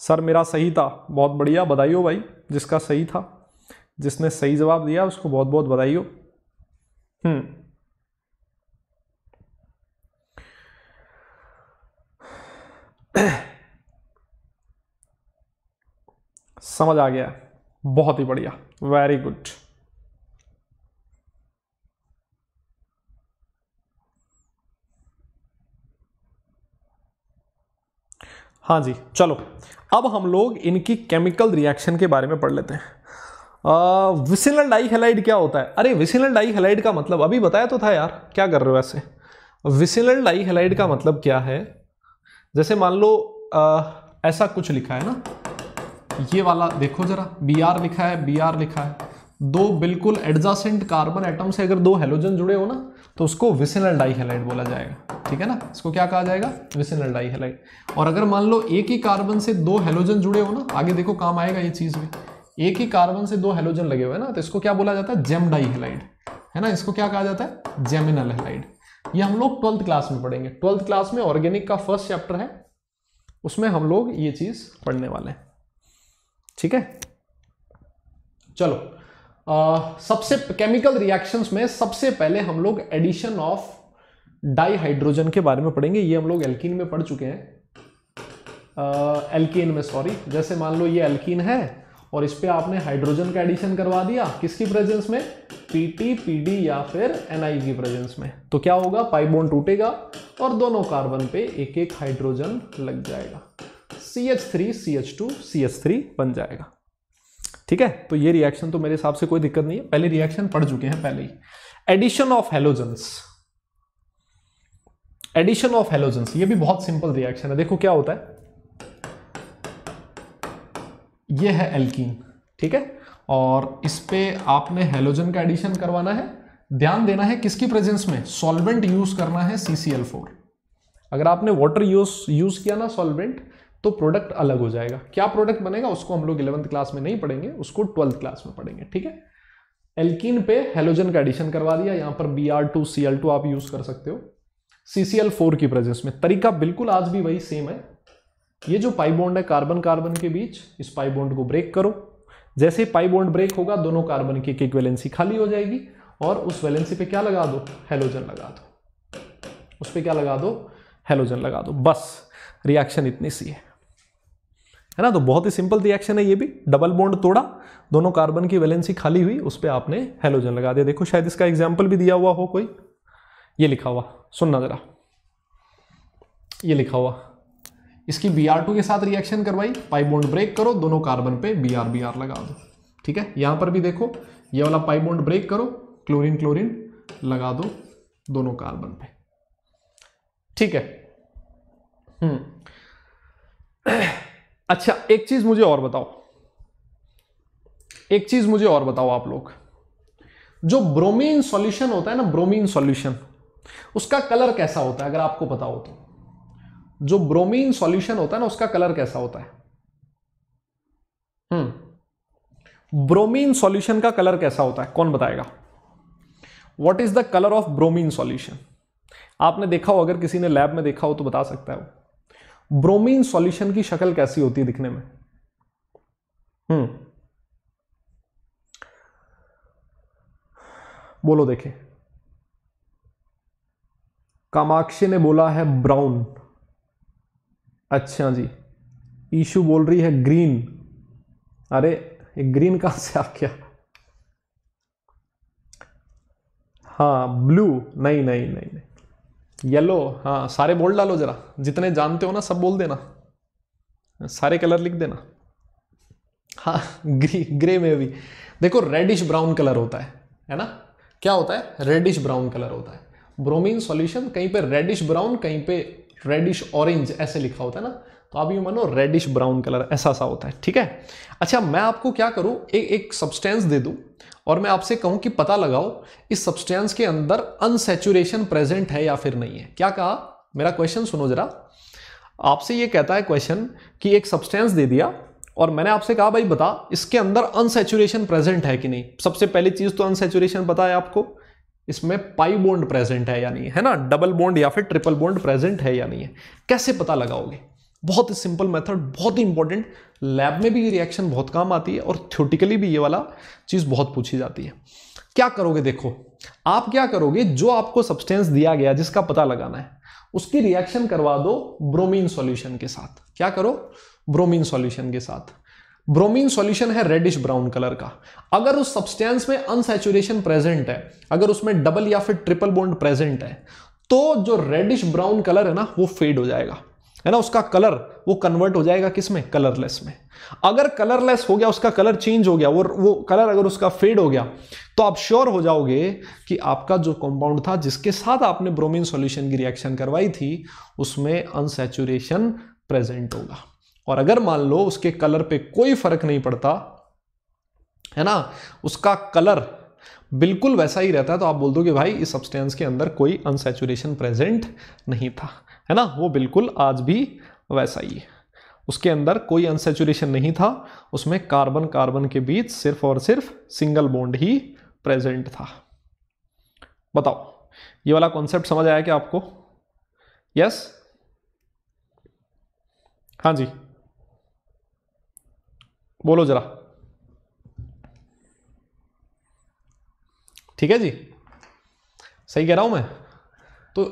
सर, मेरा सही था। बहुत बढ़िया, बधाई हो भाई, जिसका सही था। जिसने सही जवाब दिया, उसको बहुत बहुत बधाइयो हम्म। समझ आ गया। बहुत ही बढ़िया। वेरी गुड हाँ जी चलो। अब हम लोग इनकी केमिकल रिएक्शन के बारे में पढ़ लेते हैं। विसिनल डाई हेलाइड क्या होता है? अरे विसिनल डाई हेलाइड का मतलब अभी बताया तो था यार क्या कर रहे हो ऐसे विसिलर डाई हेलाइड का मतलब क्या है? जैसे मान लो आ, ऐसा कुछ लिखा है ना ये वाला देखो जरा बी आर लिखा है बी आर लिखा है। दो बिल्कुल एडजासेंट कार्बन एटम से अगर दो हेलोजन जुड़े हो ना तो उसको विसिनल डाईहेलाइड बोला जाएगा। ठीक है ना? इसको क्या कहा जाएगा? Vicinal dihalide. और अगर मान लो एक ही कार्बन से दो हेलोजन जुड़े हो ना आगे देखो काम आएगा ये चीज़ भी। एक ही कार्बन से दो हेलोजन लगे हुए ना तो इसको क्या बोला जाता है? Gem dihalide. है ना? इसको क्या कहा जाता है? Geminal halide. ये हम लोग ट्वेल्थ क्लास में पढ़ेंगे। ट्वेल्थ क्लास में ऑर्गेनिक का फ़र्स्ट चैप्टर है। उसमें हम लोग ये चीज़ पढ़ने वाले हैं। ठीक है? चलो। आ, सबसे केमिकल रिएक्शंस में सबसे पहले हम लोग एडिशन ऑफ़ डाई हाइड्रोजन के बारे में पढ़ेंगे। ये हम लोग एल्किन में पढ़ चुके हैं। एल्कीन में, सॉरी। जैसे मान लो ये एल्किन है और इस पर आपने हाइड्रोजन का एडिशन करवा दिया, किसकी प्रेजेंस में? पीटी पीडी या फिर एनआई की प्रेजेंस में। तो क्या होगा? पाइबोन टूटेगा और दोनों कार्बन पे एक एक हाइड्रोजन लग जाएगा। C H three C H two C H three बन जाएगा। ठीक है? तो ये रिएक्शन तो मेरे हिसाब से कोई दिक्कत नहीं है। पहले रिएक्शन पढ़ चुके हैं, पहले ही। Addition of halogens addition of halogens ये भी बहुत सिंपल रिएक्शन है। देखो क्या होता है। ये है एल्कीन ठीक है? और इस पे आपने हेलोजन का एडिशन करवाना है। ध्यान देना है किसकी प्रेजेंस में? सॉल्वेंट यूज़ करना है CCl4 अगर आपने वाटर यूज़ यूज़ किया ना सॉल्वेंट तो प्रोडक्ट अलग हो जाएगा। क्या प्रोडक्ट बनेगा? उसको हम लोग इलेवंथ क्लास में नहीं पढ़ेंगे। उसको ट्वेल्थ क्लास में पढ़ेंगे, ठीक है? एल्कीन पे हेलोजन का एडिशन करवा दिया। यहाँ पर B R two C L two आप यूज़ कर सकते हो। सी सी एल फोर की प्रेजेंस में तरीका बिल्कुल आज भी वही सेम है। ये जो पाई बॉन्ड है कार्बन कार्बन के बीच, इस पाई बॉन्ड को ब्रेक करो। जैसे पाई बॉन्ड ब्रेक होगा, दोनों कार्बन की एक वैलेंसी खाली हो जाएगी और उस वैलेंसी पे क्या लगा दो? हेलोजन लगा दो। उस पर क्या लगा दो? हेलोजन लगा दो। बस रिएक्शन इतनी सी है। है ना? तो बहुत ही सिंपल रिएक्शन है ये भी। डबल बॉन्ड तोड़ा, दोनों कार्बन की वैलेंसी खाली हुई, उस पर आपने हेलोजन लगा दिया। देखो, शायद इसका एग्ज़ाम्पल भी दिया हुआ हो कोई। ये लिखा हुआ सुनना जरा। ये लिखा हुआ। इसकी बी आर टू के साथ रिएक्शन करवाई पाई ब्रेक करो, दोनों कार्बन पे बी आर बी आर लगा दो। ठीक है? यहाँ पर भी देखो, ये वाला बॉन्ड ब्रेक करो क्लोरीन क्लोरीन लगा दो, दोनों कार्बन पे। ठीक है? हम्म। अच्छा एक चीज़ मुझे और बताओ। एक चीज़ मुझे और बताओ आप लोग। जो ब्रोमीन सॉल्यूशन होता है ना ब्रोमीन सॉल्यूशन उसका कलर कैसा होता है, अगर आपको पता हो तो। जो ब्रोमीन सॉल्यूशन होता है ना, उसका कलर कैसा होता है? हम्म। ब्रोमीन सॉल्यूशन का कलर कैसा होता है, कौन बताएगा? What is the colour of bromine solution आपने देखा हो, अगर किसी ने लैब में देखा हो तो बता सकता है वो। ब्रोमीन सॉल्यूशन की शक्ल कैसी होती है दिखने में? हम्म। बोलो देखे कामाक्षी ने बोला है ब्राउन। अच्छा जी। ईशु बोल रही है ग्रीन। अरे, ये ग्रीन कहाँ से आ गया? हाँ ब्लू। नहीं नहीं नहीं नहीं। येलो। हाँ सारे बोल डालो जरा। जितने जानते हो ना, सब बोल देना। सारे कलर लिख देना। हाँ ग्री, ग्रे में भी। देखो रेडिश ब्राउन कलर होता है। है ना? क्या होता है? रेडिश ब्राउन कलर होता है। ब्रोमीन सॉल्यूशन, कहीं पे रेडिश ब्राउन कहीं पे रेडिश ऑरेंज ऐसे लिखा होता है ना? तो आप ये मानो रेडिश ब्राउन कलर ऐसा सा होता है, ठीक है? अच्छा मैं आपको क्या करूँ? एक एक सब्सटेंस दे दूँ, और मैं आपसे कहूँ कि पता लगाओ, इस सब्सटेंस के अंदर अनसेचुरेशन प्रेजेंट है या फिर नहीं है। क्या कहा? मेरा क्वेश्चन सुनो जरा। आपसे ये कहता है क्वेश्चन कि एक सब्सटेंस दे दिया, और मैंने आपसे कहा, भाई बता, इसके अंदर अनसेचुरेशन प्रेजेंट है कि नहीं? सबसे पहली चीज़ तो अनसेचुरेशन पता है आपको। इसमें पाई बॉन्ड प्रेजेंट है या नहीं? है ना? डबल बॉन्ड या फिर ट्रिपल बॉन्ड प्रेजेंट है या नहीं है? कैसे पता लगाओगे? बहुत ही सिंपल मेथड बहुत ही इंपॉर्टेंट लैब में भी ये रिएक्शन बहुत काम आती है और थ्योटिकली भी ये वाला चीज़ बहुत पूछी जाती है। क्या करोगे देखो? आप क्या करोगे? जो आपको सब्सटेंस दिया गया, जिसका पता लगाना है, उसकी रिएक्शन करवा दो ब्रोमीन सॉल्यूशन के साथ। क्या करो? ब्रोमीन सॉल्यूशन के साथ। ब्रोमीन सॉल्यूशन है रेडिश ब्राउन कलर का। अगर उस सब्सटेंस में अनसेचुरेशन प्रेजेंट है, अगर उसमें डबल या फिर ट्रिपल बॉन्ड प्रेजेंट है तो जो रेडिश ब्राउन कलर है ना, वो फेड हो जाएगा। है ना, उसका कलर वो कन्वर्ट हो जाएगा किसमें कलरलेस में। अगर कलरलेस हो गया, उसका कलर चेंज हो गया, वो वो कलर अगर उसका फेड हो गया तो आप श्योर हो जाओगे कि आपका जो कंपाउंड था, जिसके साथ आपने ब्रोमीन सॉल्यूशन की रिएक्शन करवाई थी, उसमें अनसेचुरेशन प्रेजेंट होगा। और अगर मान लो उसके कलर पे कोई फ़र्क नहीं पड़ता, है ना, उसका कलर बिल्कुल वैसा ही रहता है तो आप बोल दो कि भाई, इस सब्सटेंस के अंदर कोई अनसेचुरेशन प्रेजेंट नहीं था, है ना, वो बिल्कुल आज भी वैसा ही है। उसके अंदर कोई अनसेचुरेशन नहीं था, उसमें कार्बन कार्बन के बीच सिर्फ़ और सिर्फ़ सिंगल बॉन्ड ही प्रेजेंट था। बताओ, ये वाला कॉन्सेप्ट समझ आया क्या आपको? यस हाँ जी। बोलो जरा। ठीक है जी? सही कह रहा हूँ मैं? तो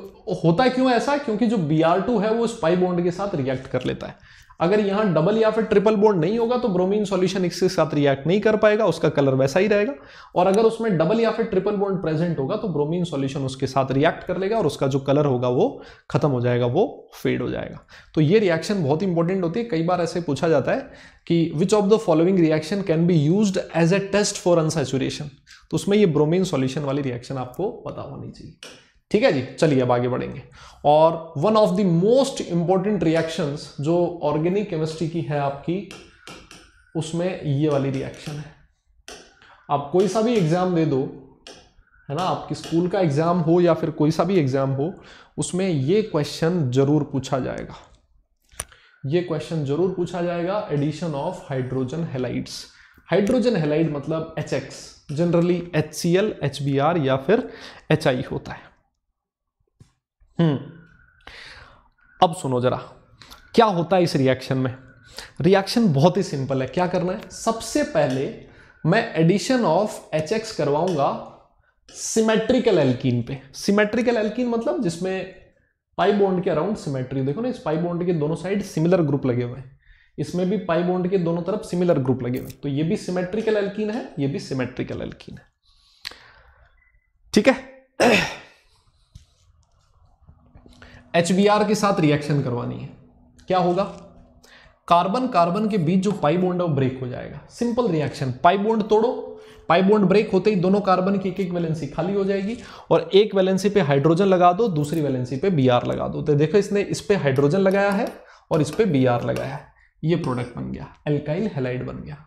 होता क्यों ऐसा? क्योंकि जो बी आर टू है, वो स्पाई बॉन्ड के साथ रिएक्ट कर लेता है। अगर यहाँ डबल या फिर ट्रिपल बॉन्ड नहीं होगा तो ब्रोमीन सॉल्यूशन इसके साथ रिएक्ट नहीं कर पाएगा, उसका कलर वैसा ही रहेगा। और अगर उसमें डबल या फिर ट्रिपल बॉन्ड प्रेजेंट होगा तो ब्रोमीन सॉल्यूशन उसके साथ रिएक्ट कर लेगा और उसका जो कलर होगा, वो खत्म हो जाएगा, वो फेड हो जाएगा। तो ये रिएक्शन बहुत इंपॉर्टेंट होती है। कई बार ऐसे पूछा जाता है कि which of the following reaction can be use as a test for unsaturation तो उसमें ये ब्रोमीन सॉल्यूशन वाली रिएक्शन आपको पता होनी चाहिए। ठीक है जी? चलिए अब आगे बढ़ेंगे। और one of the most important reactions जो ऑर्गेनिक केमिस्ट्री की है आपकी, उसमें ये वाली रिएक्शन है। आप कोई सा भी एग्ज़ाम दे दो, है ना? आपकी स्कूल का एग्ज़ाम हो या फिर कोई सा भी एग्ज़ाम हो, उसमें ये क्वेश्चन ज़रूर पूछा जाएगा। ये क्वेश्चन ज़रूर पूछा जाएगा addition of hydrogen halides hydrogen halide मतलब H X generally H C या फिर एच आई होता है। अब सुनो जरा, क्या होता है इस रिएक्शन में? रिएक्शन बहुत ही सिंपल है। क्या करना है? सबसे पहले मैं एडिशन ऑफ़ एच एक्स करवाऊँगा सिमेट्रिकल एल्कीन पे। सिमेट्रिकल एल्कीन मतलब जिसमें पाई बॉन्ड के अराउंड सिमेट्री देखो ना, इस पाई बॉन्ड के दोनों साइड सिमिलर ग्रुप लगे हुए हैं। इसमें भी पाई बॉन्ड के दोनों तरफ़ सिमिलर ग्रुप लगे हुए तो ये भी सिमेट्रिकल एल्कीन है, ये भी सिमेट्रिकल एल्कीन है। ठीक है? एच के साथ रिएक्शन करवानी है। क्या होगा? कार्बन कार्बन के बीच जो पाई बॉन्ड है, वो ब्रेक हो जाएगा। सिंपल रिएक्शन पाई बॉन्ड तोड़ो। पाई बॉन्ड ब्रेक होते ही दोनों कार्बन की एक एक वैलेंसी खाली हो जाएगी और एक वैलेंसी पे हाइड्रोजन लगा दो, दूसरी वैलेंसी पे बीआर लगा दो। तो देखो इसने इस पे हाइड्रोजन लगाया है और इस पर बी लगाया है। ये प्रोडक्ट बन गया। एल्काइल हेलाइड बन गया।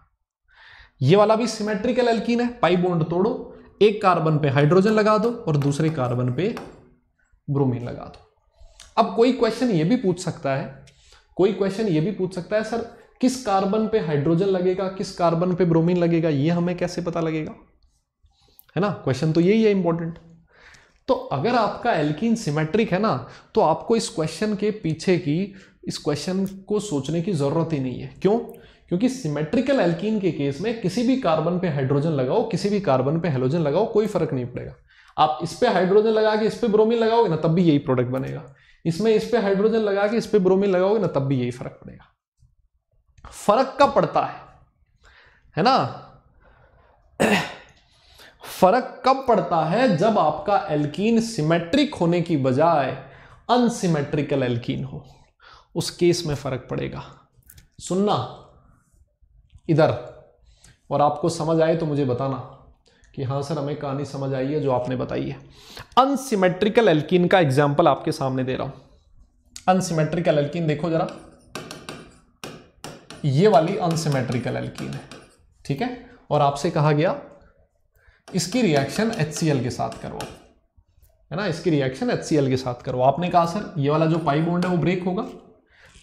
ये वाला भी सिमेट्रिकल एल्कीन है। पाई बॉन्ड तोड़ो। एक कार्बन पे हाइड्रोजन लगा दो और दूसरे कार्बन पे ब्रोमीन लगा दो। अब कोई क्वेश्चन ये भी पूछ सकता है, कोई क्वेश्चन ये भी पूछ सकता है, सर, किस कार्बन पे हाइड्रोजन लगेगा, किस कार्बन पे ब्रोमीन लगेगा, ये हमें कैसे पता लगेगा? है ना? क्वेश्चन तो यही है इंपॉर्टेंट तो अगर आपका एल्किन सिमेट्रिक है ना तो आपको इस क्वेश्चन के पीछे की, इस क्वेश्चन को सोचने की ज़रूरत ही नहीं है। क्यों? क्योंकि सिमेट्रिकल एल्कीन के केस में किसी भी कार्बन पे हाइड्रोजन लगाओ, किसी भी कार्बन पे हेलोजन लगाओ, कोई फ़र्क नहीं पड़ेगा। आप इस पे हाइड्रोजन लगा के इस पे ब्रोमीन लगाओगे ना, तब भी यही प्रोडक्ट बनेगा। इसमें इस पर हाइड्रोजन लगा के इस पे ब्रोमीन लगाओगे ना, तब भी यही फ़र्क पड़ेगा। फ़र्क कब पड़ता है? है ना? फ़र्क कब पड़ता है जब आपका एल्कीन सिमेट्रिक होने की बजाय अनसिमेट्रिकल एल्कीन हो। उस केस में फ़र्क पड़ेगा। सुनना, इधर, और आपको समझ आए तो मुझे बताना। कि हाँ सर, हमें कहानी समझ आई है जो आपने बताई है। अनसिमेट्रिकल एल्किन का एग्ज़ाम्पल आपके सामने दे रहा हूँ। अनसिमेट्रिकल एल्किन देखो जरा। ये वाली अनसिमेट्रिकल एल्कीन है, ठीक है? और आपसे कहा गया, इसकी रिएक्शन एच के साथ करो। है ना? इसकी रिएक्शन एच के साथ करो। आपने कहा, सर, ये वाला जो पाई बॉन्ड है, वो ब्रेक होगा?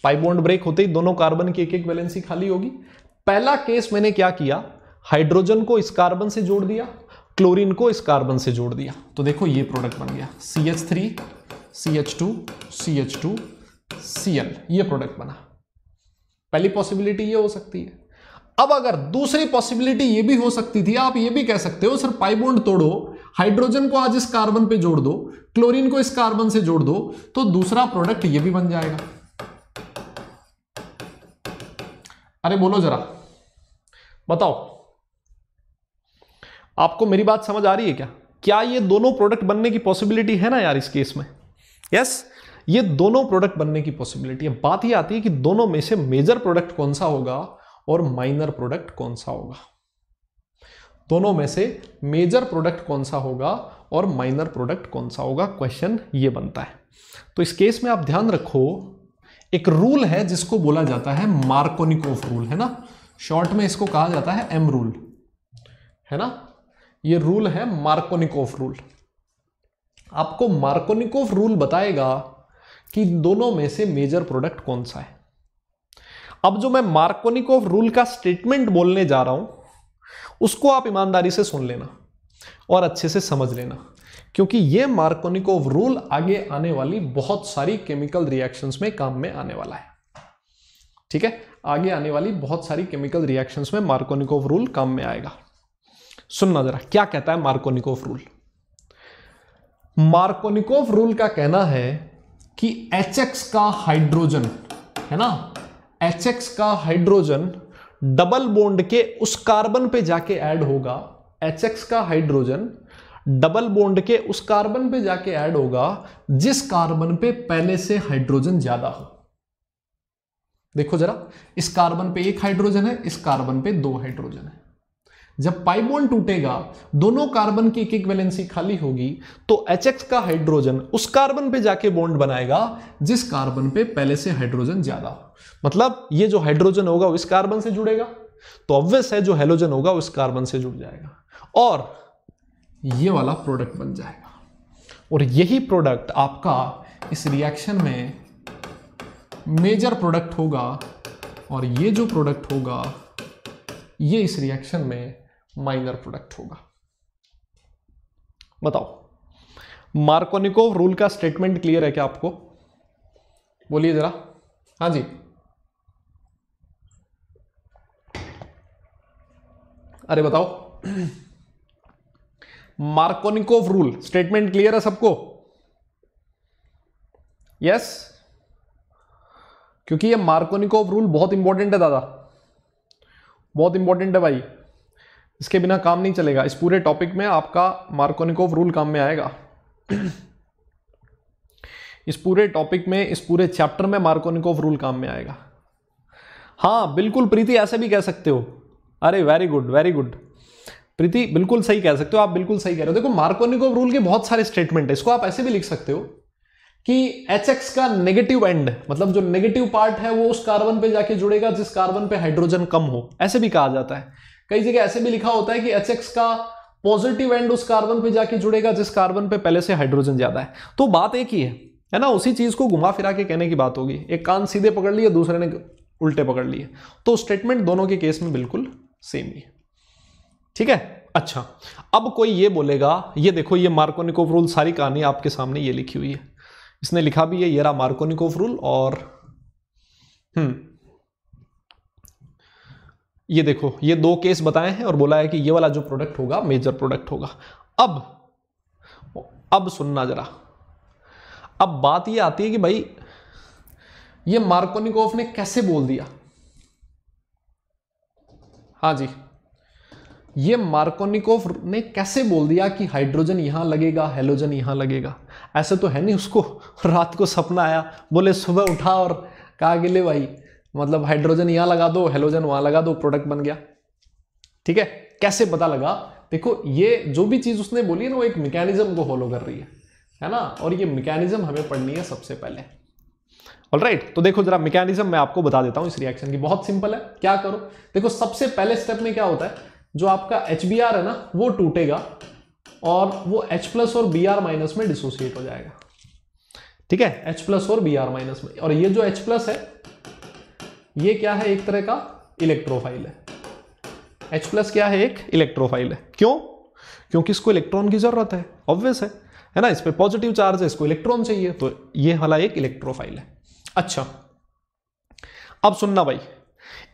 पाई बॉन्ड ब्रेक होते ही दोनों कार्बन की एक एक वैलेंसी खाली होगी। पहला केस मैंने क्या किया हाइड्रोजन को इस कार्बन से जोड़ दिया, क्लोरीन को इस कार्बन से जोड़ दिया। तो देखो ये प्रोडक्ट बन गया। C H three C H two C H two C L ये प्रोडक्ट बना। पहली पॉसिबिलिटी ये हो सकती है। अब अगर दूसरी पॉसिबिलिटी ये भी हो सकती थी, आप ये भी कह सकते हो, सर पाइबोन्ड तोड़ो, हाइड्रोजन को आज इस कार्बन पे जोड़ दो, क्लोरीन को इस कार्बन से जोड़ दो तो दूसरा प्रोडक्ट ये भी बन जाएगा। अरे बोलो जरा। बताओ। आपको मेरी बात समझ आ रही है क्या? क्या ये दोनों प्रोडक्ट बनने की पॉसिबिलिटी है ना यार इस केस में? Yes yes? ये दोनों प्रोडक्ट बनने की पॉसिबिलिटी है। बात ये आती है कि दोनों में से मेजर प्रोडक्ट कौन सा होगा और माइनर प्रोडक्ट कौन सा होगा? दोनों में से मेजर प्रोडक्ट कौन सा होगा और माइनर प्रोडक्ट कौन सा होगा? क्वेश्चन ये बनता है। तो इस केस में आप ध्यान रखो, एक रूल है जिसको बोला जाता है मार्कोनिकोफ रूल है ना? शॉर्ट में इसको कहा जाता है एम रूल है ना? ये रूल है मार्कोनिकोफ रूल आपको मार्कोनिकोफ रूल बताएगा कि दोनों में से मेजर प्रोडक्ट कौन सा है. अब जो मैं मार्कोनिकोफ रूल का स्टेटमेंट बोलने जा रहा हूँ, उसको आप ईमानदारी से सुन लेना और अच्छे से समझ लेना. क्योंकि यह मार्कोनिकोव रूल आगे आने वाली बहुत सारी केमिकल रिएक्शंस में काम में आने वाला है. ठीक है? आगे आने वाली बहुत सारी केमिकल रिएक्शंस में मार्कोनिकोव रूल काम में आएगा. सुनना जरा, क्या कहता है मार्कोनिकोफ रूल? मार्कोनिकोफ रूल का कहना है कि HX का हाइड्रोजन, है ना? HX का हाइड्रोजन डबल बॉन्ड के उस कार्बन पे जाके ऐड होगा। HX का हाइड्रोजन डबल बॉन्ड के उस कार्बन पे जाके ऐड होगा, जिस कार्बन पे पहले से हाइड्रोजन ज़्यादा हो। देखो जरा, इस कार्बन पे एक हाइड्रोजन है, इस कार्बन पे दो हाइड्रोजन है। जब पाइबोन टूटेगा, दोनों कार्बन की एक एक वैलेंसी खाली होगी तो एचएक्स का हाइड्रोजन उस कार्बन पे जाके बॉन्ड बनाएगा, जिस कार्बन पे पहले से हाइड्रोजन ज़्यादा। हो मतलब ये जो हाइड्रोजन होगा वो इस कार्बन से जुड़ेगा तो ऑब्वियस है जो हेलोजन होगा उस कार्बन से जुड़ जाएगा। और ये वाला प्रोडक्ट बन जाएगा। और यही प्रोडक्ट आपका इस रिएक्शन में मेजर प्रोडक्ट होगा, और ये जो प्रोडक्ट होगा, ये इस रिएक्शन में माइनर प्रोडक्ट होगा। बताओ। मार्कोनिकोव रूल का स्टेटमेंट क्लियर है क्या आपको? बोलिए जरा। हाँ जी। अरे बताओ। मार्कोनिकोव रूल स्टेटमेंट क्लियर है सबको? यस क्योंकि ये मार्कोनिकोव रूल बहुत इंपॉर्टेंट है दादा। बहुत इंपॉर्टेंट है भाई। इसके बिना काम नहीं चलेगा। इस पूरे टॉपिक में आपका मार्कोनिकोव रूल काम में आएगा। इस पूरे टॉपिक में, इस पूरे चैप्टर में मार्कोनिकोव रूल काम में आएगा। हाँ बिल्कुल प्रीति, ऐसे भी कह सकते हो। अरे very good very good Preeti, बिल्कुल सही कह सकते हो, आप बिल्कुल सही कह रहे हो। देखो, मार्कोनिकोव रूल के बहुत सारे स्टेटमेंट है। इसको आप ऐसे भी लिख सकते हो कि एच एक्स का नेगेटिव एंड मतलब जो नेगेटिव पार्ट है, वो उस कार्बन पे जाके जुड़ेगा, जिस कार्बन पे हाइड्रोजन कम हो। ऐसे भी कहा जाता है। कई जगह ऐसे भी लिखा होता है कि एच एक्स का पॉजिटिव एंड उस कार्बन पे जाके जुड़ेगा, जिस कार्बन पे पहले से हाइड्रोजन ज़्यादा है। तो बात एक ही है है ना? उसी चीज़ को घुमा फिरा के कहने की बात होगी। एक कान सीधे पकड़ लिए, दूसरे ने उल्टे पकड़ लिए। तो स्टेटमेंट दोनों के केस में बिल्कुल सेम ही है। ठीक है? अच्छा अब कोई ये बोलेगा, ये देखो, ये मार्कोनिकोव रूल सारी कहानी आपके सामने ये लिखी हुई है। इसने लिखा भी है, ये रहा रूल और हम्म ये देखो, ये दो केस बताए हैं और बोला है कि ये वाला जो प्रोडक्ट होगा मेजर प्रोडक्ट होगा। अब अब सुनना जरा। अब बात ये आती है कि भाई, ये मार्कोनिकोव ने कैसे बोल दिया? हाँ जी। ये मार्कोनिकोव ने कैसे बोल दिया कि हाइड्रोजन यहाँ लगेगा हेलोजन यहाँ लगेगा? ऐसे तो है नहीं उसको। रात को सपना आया, बोले, सुबह उठा और कहा कि ले भाई मतलब हाइड्रोजन यहाँ लगा दो हेलोजन वहाँ लगा दो प्रोडक्ट बन गया। ठीक है? कैसे पता लगा? देखो ये जो भी चीज़ उसने बोली है ना वो एक मैकेनिज्म को फॉलो कर रही है। है ना? और ये मैकेनिज्म हमें पढ़नी है सबसे पहले। ऑल राइट right, तो देखो जरा मैकेनिज्म मैं आपको बता देता हूँ इस रिएक्शन की। बहुत सिंपल है। क्या करो? देखो सबसे पहले स्टेप में क्या होता है? जो आपका एचबीआर है ना वो टूटेगा और वो एच प्लस और बी आर माइनस में डिसोसिएट हो जाएगा। ठीक है? एच प्लस और बी आर माइनस में। और ये जो एच प्लस है ये क्या है एक तरह का? इलेक्ट्रोफाइल है। H प्लस क्या है एक? इलेक्ट्रोफाइल है। क्यों? क्योंकि इसको इलेक्ट्रॉन की ज़रूरत है। ऑब्वियस है। है ना? इस पर पॉजिटिव चार्ज है, इसको इलेक्ट्रॉन चाहिए। तो ये वाला एक इलेक्ट्रोफाइल है। अच्छा। अब सुनना भाई।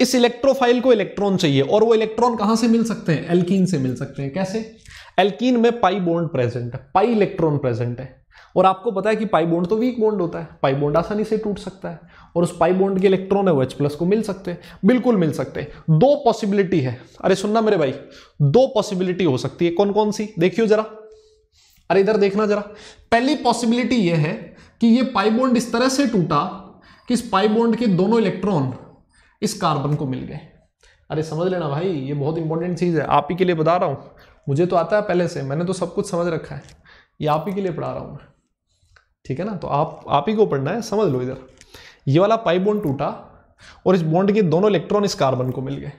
इस इलेक्ट्रोफाइल को इलेक्ट्रॉन चाहिए। और वो इलेक्ट्रॉन कहाँ से मिल सकते हैं? एल्कीन से मिल सकते हैं। कैसे? एल्कीन में पाई बोन्ड प्रेजेंट है। पाई इलेक्ट्रॉन प्रेजेंट है। और आपको पता है कि पाई बॉन्ड तो वीक बॉन्ड होता है, पाई बॉन्ड आसानी से टूट सकता है और उस पाई बॉन्ड के इलेक्ट्रॉन है वो एच प्लस को मिल सकते हैं, बिल्कुल मिल सकते हैं। दो पॉसिबिलिटी है। अरे सुनना मेरे भाई, दो पॉसिबिलिटी हो सकती है। कौन कौन सी? देखियो जरा। अरे इधर देखना जरा। पहली पॉसिबिलिटी यह है कि ये पाई बॉन्ड इस तरह से टूटा कि इस पाई बॉन्ड के दोनों इलेक्ट्रॉन इस कार्बन को मिल गए। अरे समझ लेना भाई, ये बहुत इंपॉर्टेंट चीज़ है। आप ही के लिए बता रहा हूँ। मुझे तो आता है पहले से, मैंने तो सब कुछ समझ रखा है। ये आप ही के लिए पढ़ा रहा हूँ मैं। ठीक है ना? तो आप आप ही को पढ़ना है, समझ लो इधर। ये वाला पाई बॉन्ड टूटा और इस बॉन्ड के दोनों इलेक्ट्रॉन इस कार्बन को मिल गए।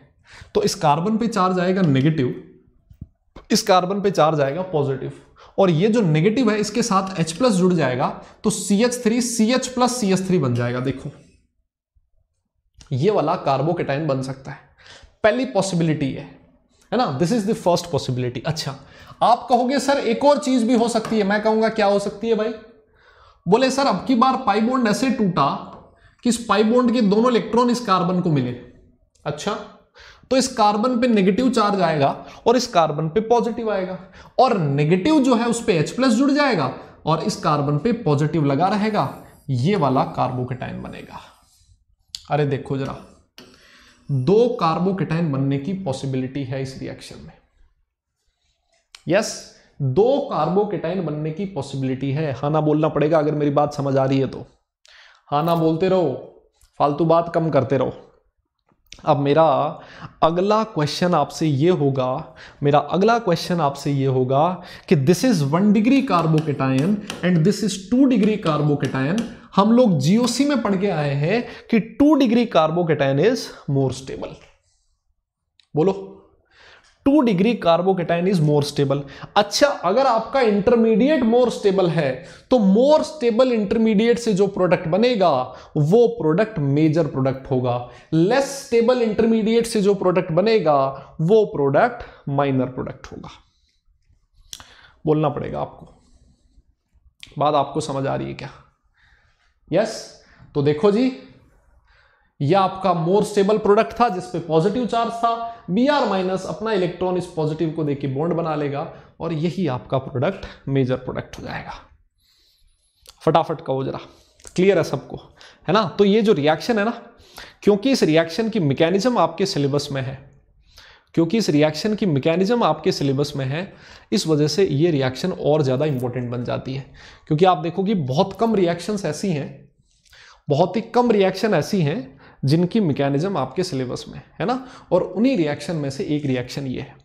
तो इस कार्बन पे चार्ज आएगा नेगेटिव इस कार्बन पे चार्ज आएगा पॉजिटिव और ये जो नेगेटिव है, इसके साथ H प्लस जुड़ जाएगा तो C H three C H plus C H three बन जाएगा, देखो। ये वाला कार्बोकेटाइन बन सकता है। पहली पॉसिबिलिटी है है ना? This is the first possibility अच्छा आप कहोगे, सर, एक और चीज़ भी हो सकती है। मैं कहूँगा, क्या हो सकती है भाई? बोले, सर, अब की बार पाई ऐसे टूटा कि इस पाई के दोनों इलेक्ट्रॉन इस कार्बन को मिले। अच्छा तो इस कार्बन पे नेगेटिव चार्ज आएगा और इस कार्बन पे पॉजिटिव आएगा। और नेगेटिव जो है, उस पर एच प्लस जुड़ जाएगा और इस कार्बन पे पॉजिटिव लगा रहेगा। ये वाला कार्बोकेटाइन बनेगा। अरे देखो जरा, दो कार्बोकेटाइन बनने की पॉसिबिलिटी है इस रिएक्शन में। यस दो कार्बोकेटाइन बनने की पॉसिबिलिटी है। हाँ ना बोलना पड़ेगा अगर मेरी बात समझ आ रही है तो। हाँ ना बोलते रहो, फालतू बात कम करते रहो। अब मेरा अगला क्वेश्चन आपसे ये होगा, मेरा अगला क्वेश्चन आपसे ये होगा कि this is one degree carbocation and this is two degree carbocation हम लोग जीओसी में पढ़ के आए हैं कि two degree carbocation is more stable बोलो। Two degree carbocation is more stable. अच्छा अगर आपका इंटरमीडिएट मोर स्टेबल है तो मोर स्टेबल इंटरमीडिएट से जो प्रोडक्ट बनेगा, वो प्रोडक्ट मेजर प्रोडक्ट होगा। लेस स्टेबल इंटरमीडिएट से जो प्रोडक्ट बनेगा, वो प्रोडक्ट माइनर प्रोडक्ट होगा। बोलना पड़ेगा आपको। बात आपको समझ आ रही है क्या? Yes yes? तो देखो जी यह आपका मोर स्टेबल प्रोडक्ट था जिसपे पॉजिटिव चार्ज था बी आर माइनस अपना इलेक्ट्रॉन इस पॉजिटिव को देखिए बॉन्ड बना लेगा और यही आपका प्रोडक्ट मेजर प्रोडक्ट हो जाएगा। फटाफट कहो जरा। क्लियर है सबको? है ना? तो ये जो रिएक्शन है ना, क्योंकि इस रिएक्शन की मैकेनिज्म आपके सिलेबस में है, क्योंकि इस रिएक्शन की मैकेनिज्म आपके सिलेबस में है, इस वजह से ये रिएक्शन और ज़्यादा इंपॉर्टेंट बन जाती है। क्योंकि आप देखोगे बहुत कम रिएक्शंस ऐसी हैं, बहुत ही कम रिएक्शन ऐसी हैं जिनकी मैकेनिज्म आपके सिलेबस में है ना? और उन्हीं रिएक्शन में से एक रिएक्शन ये है।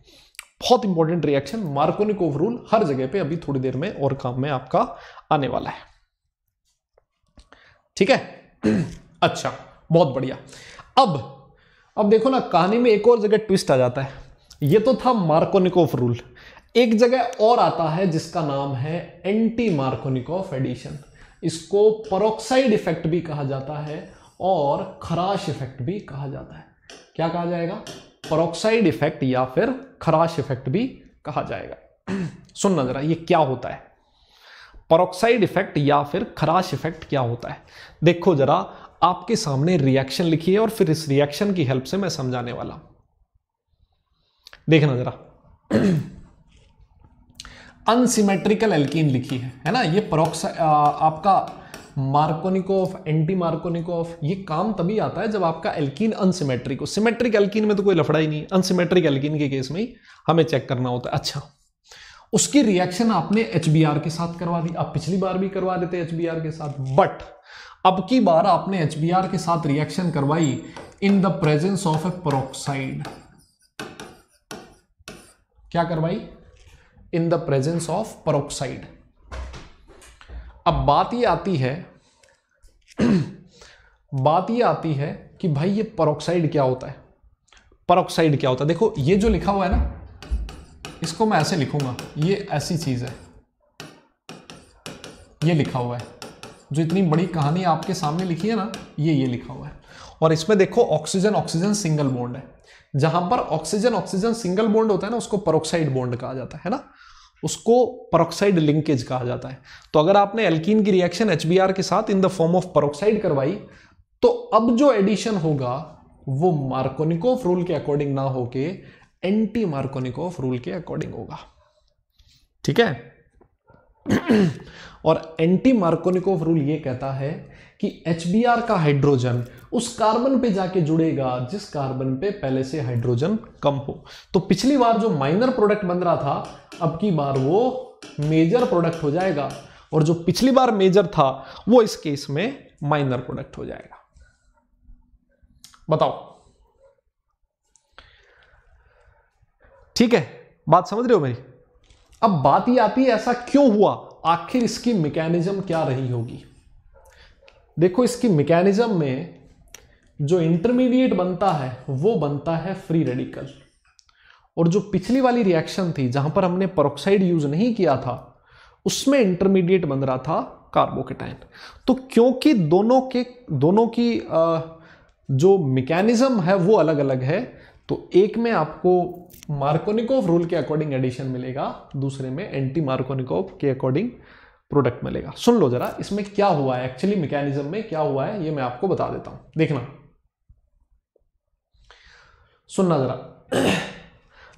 बहुत इंपॉर्टेंट रिएक्शन मार्कोनिकोव रूल हर जगह पे अभी थोड़ी देर में और काम में आपका आने वाला है। ठीक है? अच्छा बहुत बढ़िया। अब अब देखो ना, कहानी में एक और जगह ट्विस्ट आ जाता है। ये तो था मार्कोनिकोव रूल एक जगह और आता है जिसका नाम है एंटी मार्कोनिकोव एडिशन इसको परोक्साइड इफ़ेक्ट भी कहा जाता है। और खराश इफ़ेक्ट भी कहा जाता है। क्या कहा जाएगा? परोक्साइड इफ़ेक्ट या फिर खराश इफ़ेक्ट भी कहा जाएगा। सुनना जरा, ये क्या होता है? परोक्साइड इफ़ेक्ट या फिर खराश इफ़ेक्ट क्या होता है? देखो जरा, आपके सामने रिएक्शन लिखी है और फिर इस रिएक्शन की हेल्प से मैं समझाने वाला देखना जरा। अनसिमेट्रिकल एल्कीन लिखी है है ना? ये परोक्साइड आपका मार्कोनिकोफ एंटी मार्कोनिकोफ ये काम तभी आता है जब आपका एल्कीन अनसिमेट्रिक हो। सिमेट्रिक एल्कीन में तो कोई लफड़ा ही नहीं अनसिमेट्रिक एल्कीन के केस में ही हमें चेक करना होता है। अच्छा उसकी रिएक्शन आपने एच के साथ करवा दी, आप पिछली बार भी करवा देते एच के साथ बट अब की बार आपने एचबीआर के साथ रिएक्शन करवाई in the presence of a peroxide क्या करवाई? In the presence of peroxide अब बात ये आती है बात ये आती है कि भाई ये परोक्साइड क्या होता है? परोक्साइड क्या होता है? देखो, ये जो लिखा हुआ है ना, इसको मैं ऐसे लिखूँगा, ये ऐसी चीज़ है। ये लिखा हुआ है। जो इतनी बड़ी कहानी आपके सामने लिखी है ना, ये ये लिखा हुआ है। और इसमें देखो ऑक्सीजन ऑक्सीजन सिंगल बॉन्ड है। जहाँ पर ऑक्सीजन ऑक्सीजन सिंगल बॉन्ड होता है ना, उसको परोक्साइड बॉन्ड कहा जाता है ना? उसको परोक्साइड लिंकेज कहा जाता है। तो अगर आपने एल्कीन की रिएक्शन एचबीआर के साथ in the form of peroxide करवाई तो अब जो एडिशन होगा, वो मार्कोनिकोफ रूल के अकॉर्डिंग ना होके एंटी मार्कोनिकोफ रूल के अकॉर्डिंग होगा। ठीक है? और एंटी मार्कोनिकोफ रूल ये कहता है कि एचबीआर का हाइड्रोजन उस कार्बन पे जाके जुड़ेगा, जिस कार्बन पे पहले से हाइड्रोजन कम हो। तो पिछली बार जो माइनर प्रोडक्ट बन रहा था, अब की बार वो मेजर प्रोडक्ट हो जाएगा। और जो पिछली बार मेजर था, वो इस केस में माइनर प्रोडक्ट हो जाएगा। बताओ। ठीक है, बात समझ रहे हो मेरी? अब बात ये आती है, ऐसा क्यों हुआ? आखिर इसकी मैकेनिज्म क्या रही होगी? देखो, इसकी मैकेनिज्म में जो इंटरमीडिएट बनता है, वो बनता है फ्री रेडिकल और जो पिछली वाली रिएक्शन थी, जहाँ पर हमने परोक्साइड यूज़ नहीं किया था, उसमें इंटरमीडिएट बन रहा था कार्बोकेटाइन तो क्योंकि दोनों के, दोनों की जो मैकेनिज्म है, वो अलग अलग है तो एक में आपको मार्कोनिकोव रूल के अकॉर्डिंग एडिशन मिलेगा, दूसरे में एंटी मार्कोनिकोव के अकॉर्डिंग प्रोडक्ट मिलेगा. सुन लो जरा, इसमें क्या हुआ है? एक्चुअली मैकेनिज्म में क्या हुआ है? ये मैं आपको बता देता हूँ. देखना. सुनना जरा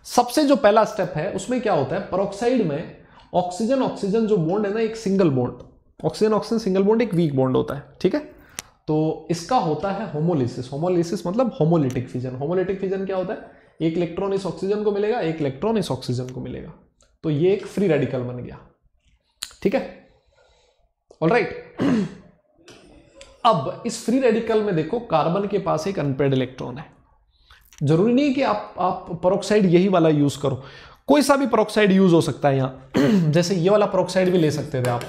सबसे जो पहला स्टेप है, उसमें क्या होता है? परोक्साइड में ऑक्सीजन ऑक्सीजन जो बॉन्ड है ना, एक single bond oxygen oxygen single bond एक वीक बॉन्ड होता है, ठीक है? तो इसका होता है होमोलिसिस होमोलिसिस मतलब होमोलिटिक फिजन होमोलिटिक फिजन क्या होता है? एक इलेक्ट्रॉन इस ऑक्सीजन को मिलेगा, एक इलेक्ट्रॉन इस ऑक्सीजन को मिलेगा। तो ये एक फ्री रेडिकल बन गया, ठीक है? ऑल राइट अब इस फ्री रेडिकल में देखो कार्बन के पास एक अनपेड इलेक्ट्रॉन है। ज़रूरी नहीं कि आप आप परोक्साइड यही वाला यूज़ करो। कोई सा भी परोक्साइड यूज़ हो सकता है यहाँ। जैसे ये वाला परोक्साइड भी ले सकते थे आप।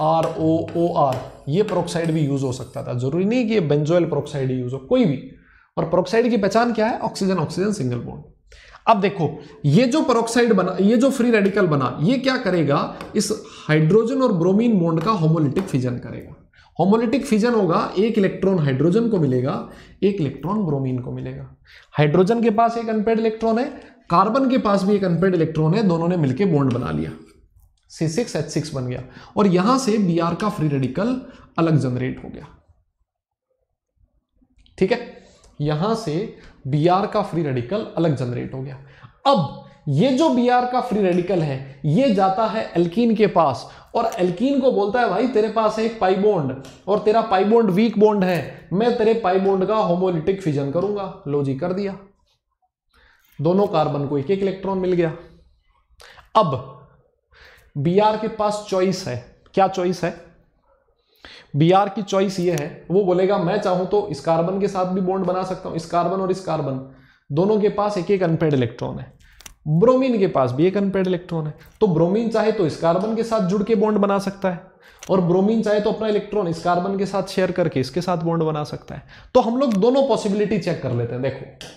आर ओ ओ आर ये परोक्साइड भी यूज़ हो सकता था। ज़रूरी नहीं कि ये बेंजोइल परोक्साइड यूज़ हो, कोई भी। और परोक्साइड की पहचान क्या है? ऑक्सीजन ऑक्सीजन सिंगल बॉन्ड अब देखो, ये जो परोक्साइड बना, ये जो फ्री रेडिकल बना, ये क्या करेगा? इस हाइड्रोजन और ब्रोमीन बॉन्ड का होमोलिटिक फिजन करेगा। होमोलिटिक फिजन होगा, एक इलेक्ट्रॉन हाइड्रोजन को मिलेगा, एक इलेक्ट्रॉन ब्रोमीन को मिलेगा। हाइड्रोजन के पास एक अनपेड इलेक्ट्रॉन है कार्बन के पास भी एक अनपेड इलेक्ट्रॉन है, दोनों ने मिलकर बॉन्ड बना लिया। सी सिक्स एच सिक्स बन गया। और यहाँ से बी आर का फ्री रेडिकल अलग जनरेट हो गया। ठीक है? यहाँ से बी आर का फ्री रेडिकल अलग जनरेट हो गया। अब ये जो बीआर का फ्री रेडिकल है, ये जाता है एल्कीन के पास। और एल्कीन को बोलता है, भाई, तेरे पास है एक पाई बॉन्ड और तेरा पाई बॉन्ड वीक बॉन्ड है। मैं तेरे पाई बॉन्ड का होमोलिटिक फिजन करूँगा। लो जी कर दिया। दोनों कार्बन को एक एक इलेक्ट्रॉन मिल गया। अब बी के पास चॉइस है। क्या चॉइस है? बी की चॉइस ये है, वो बोलेगा, मैं चाहूँ तो इस कार्बन के साथ भी बॉन्ड बना सकता हूँ, इस कार्बन और इस कार्बन दोनों के पास एक एक अनपेड इलेक्ट्रॉन है। ब्रोमीन के पास भी एक अनपेड इलेक्ट्रॉन है। तो ब्रोमीन चाहे तो इस कार्बन के साथ जुड़ के बॉन्ड बना सकता है। और ब्रोमीन चाहे तो अपना इलेक्ट्रॉन इस कार्बन के साथ शेयर करके इसके साथ बॉन्ड बना सकता है। तो हम लोग दोनों पॉसिबिलिटी चेक कर लेते हैं। देखो,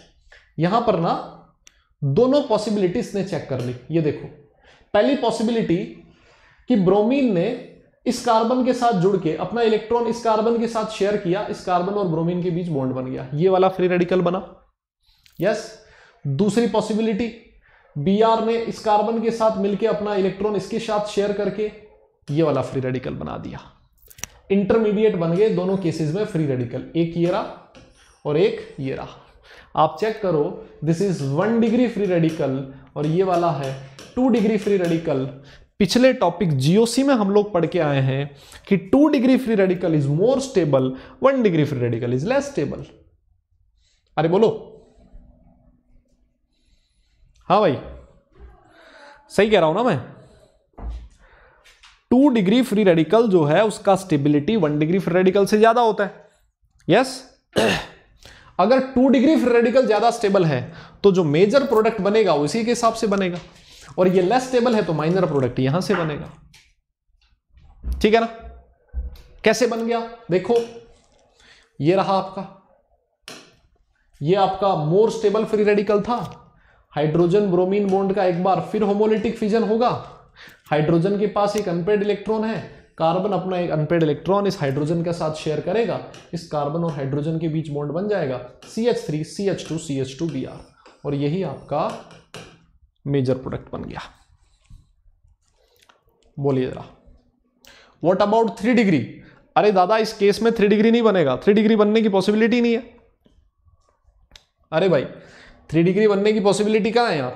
यहाँ पर ना दोनों पॉसिबिलिटी इसने चेक कर ली। ये देखो, पहली पॉसिबिलिटी कि ब्रोमीन ने इस कार्बन के साथ जुड़ के अपना इलेक्ट्रॉन इस कार्बन के साथ शेयर किया, इस कार्बन और ब्रोमीन के बीच बॉन्ड बन गया। ये वाला फ्री रेडिकल बना। यस दूसरी पॉसिबिलिटी बी आर ने इस कार्बन के साथ मिलकर अपना इलेक्ट्रॉन इसके साथ शेयर करके ये वाला फ्री रेडिकल बना दिया। इंटरमीडिएट बन गए दोनों केसेस में फ्री रेडिकल एक ये रहा और एक ये रहा। आप चेक करो this is one degree free radical और ये वाला है टू डिग्री फ्री रेडिकल पिछले टॉपिक जीओसी में हम लोग पढ़ के आए हैं कि two degree free radical is more stable one degree free radical is less stable अरे बोलो। हाँ भाई। सही कह रहा हूँ ना मैं? टू डिग्री फ्री रेडिकल जो है, उसका stability one degree free radical से ज़्यादा होता है। Yes yes? अगर टू डिग्री फ्री रेडिकल ज़्यादा स्टेबल है तो जो मेजर प्रोडक्ट बनेगा उसी के हिसाब से बनेगा। और ये लेस स्टेबल है तो माइनर प्रोडक्ट यहाँ से बनेगा। ठीक है ना? कैसे बन गया? देखो, ये रहा आपका। ये आपका मोर स्टेबल फ्री रेडिकल था। हाइड्रोजन ब्रोमीन बॉन्ड का एक बार फिर होमोलिटिक फिजन होगा। हाइड्रोजन के पास एक अनपेड इलेक्ट्रॉन है। कार्बन अपना एक अनपेड इलेक्ट्रॉन इस हाइड्रोजन के साथ शेयर करेगा। इस कार्बन और हाइड्रोजन के बीच बॉन्ड बन जाएगा। C H three C H two C H two B R और यही आपका मेजर प्रोडक्ट बन गया। बोलिए जरा। वॉट अबाउट थ्री डिग्री अरे दादा, इस केस में थ्री डिग्री नहीं बनेगा। थ्री डिग्री बनने की पॉसिबिलिटी नहीं है। अरे भाई थ्री डिग्री बनने की पॉसिबिलिटी कहाँ है यार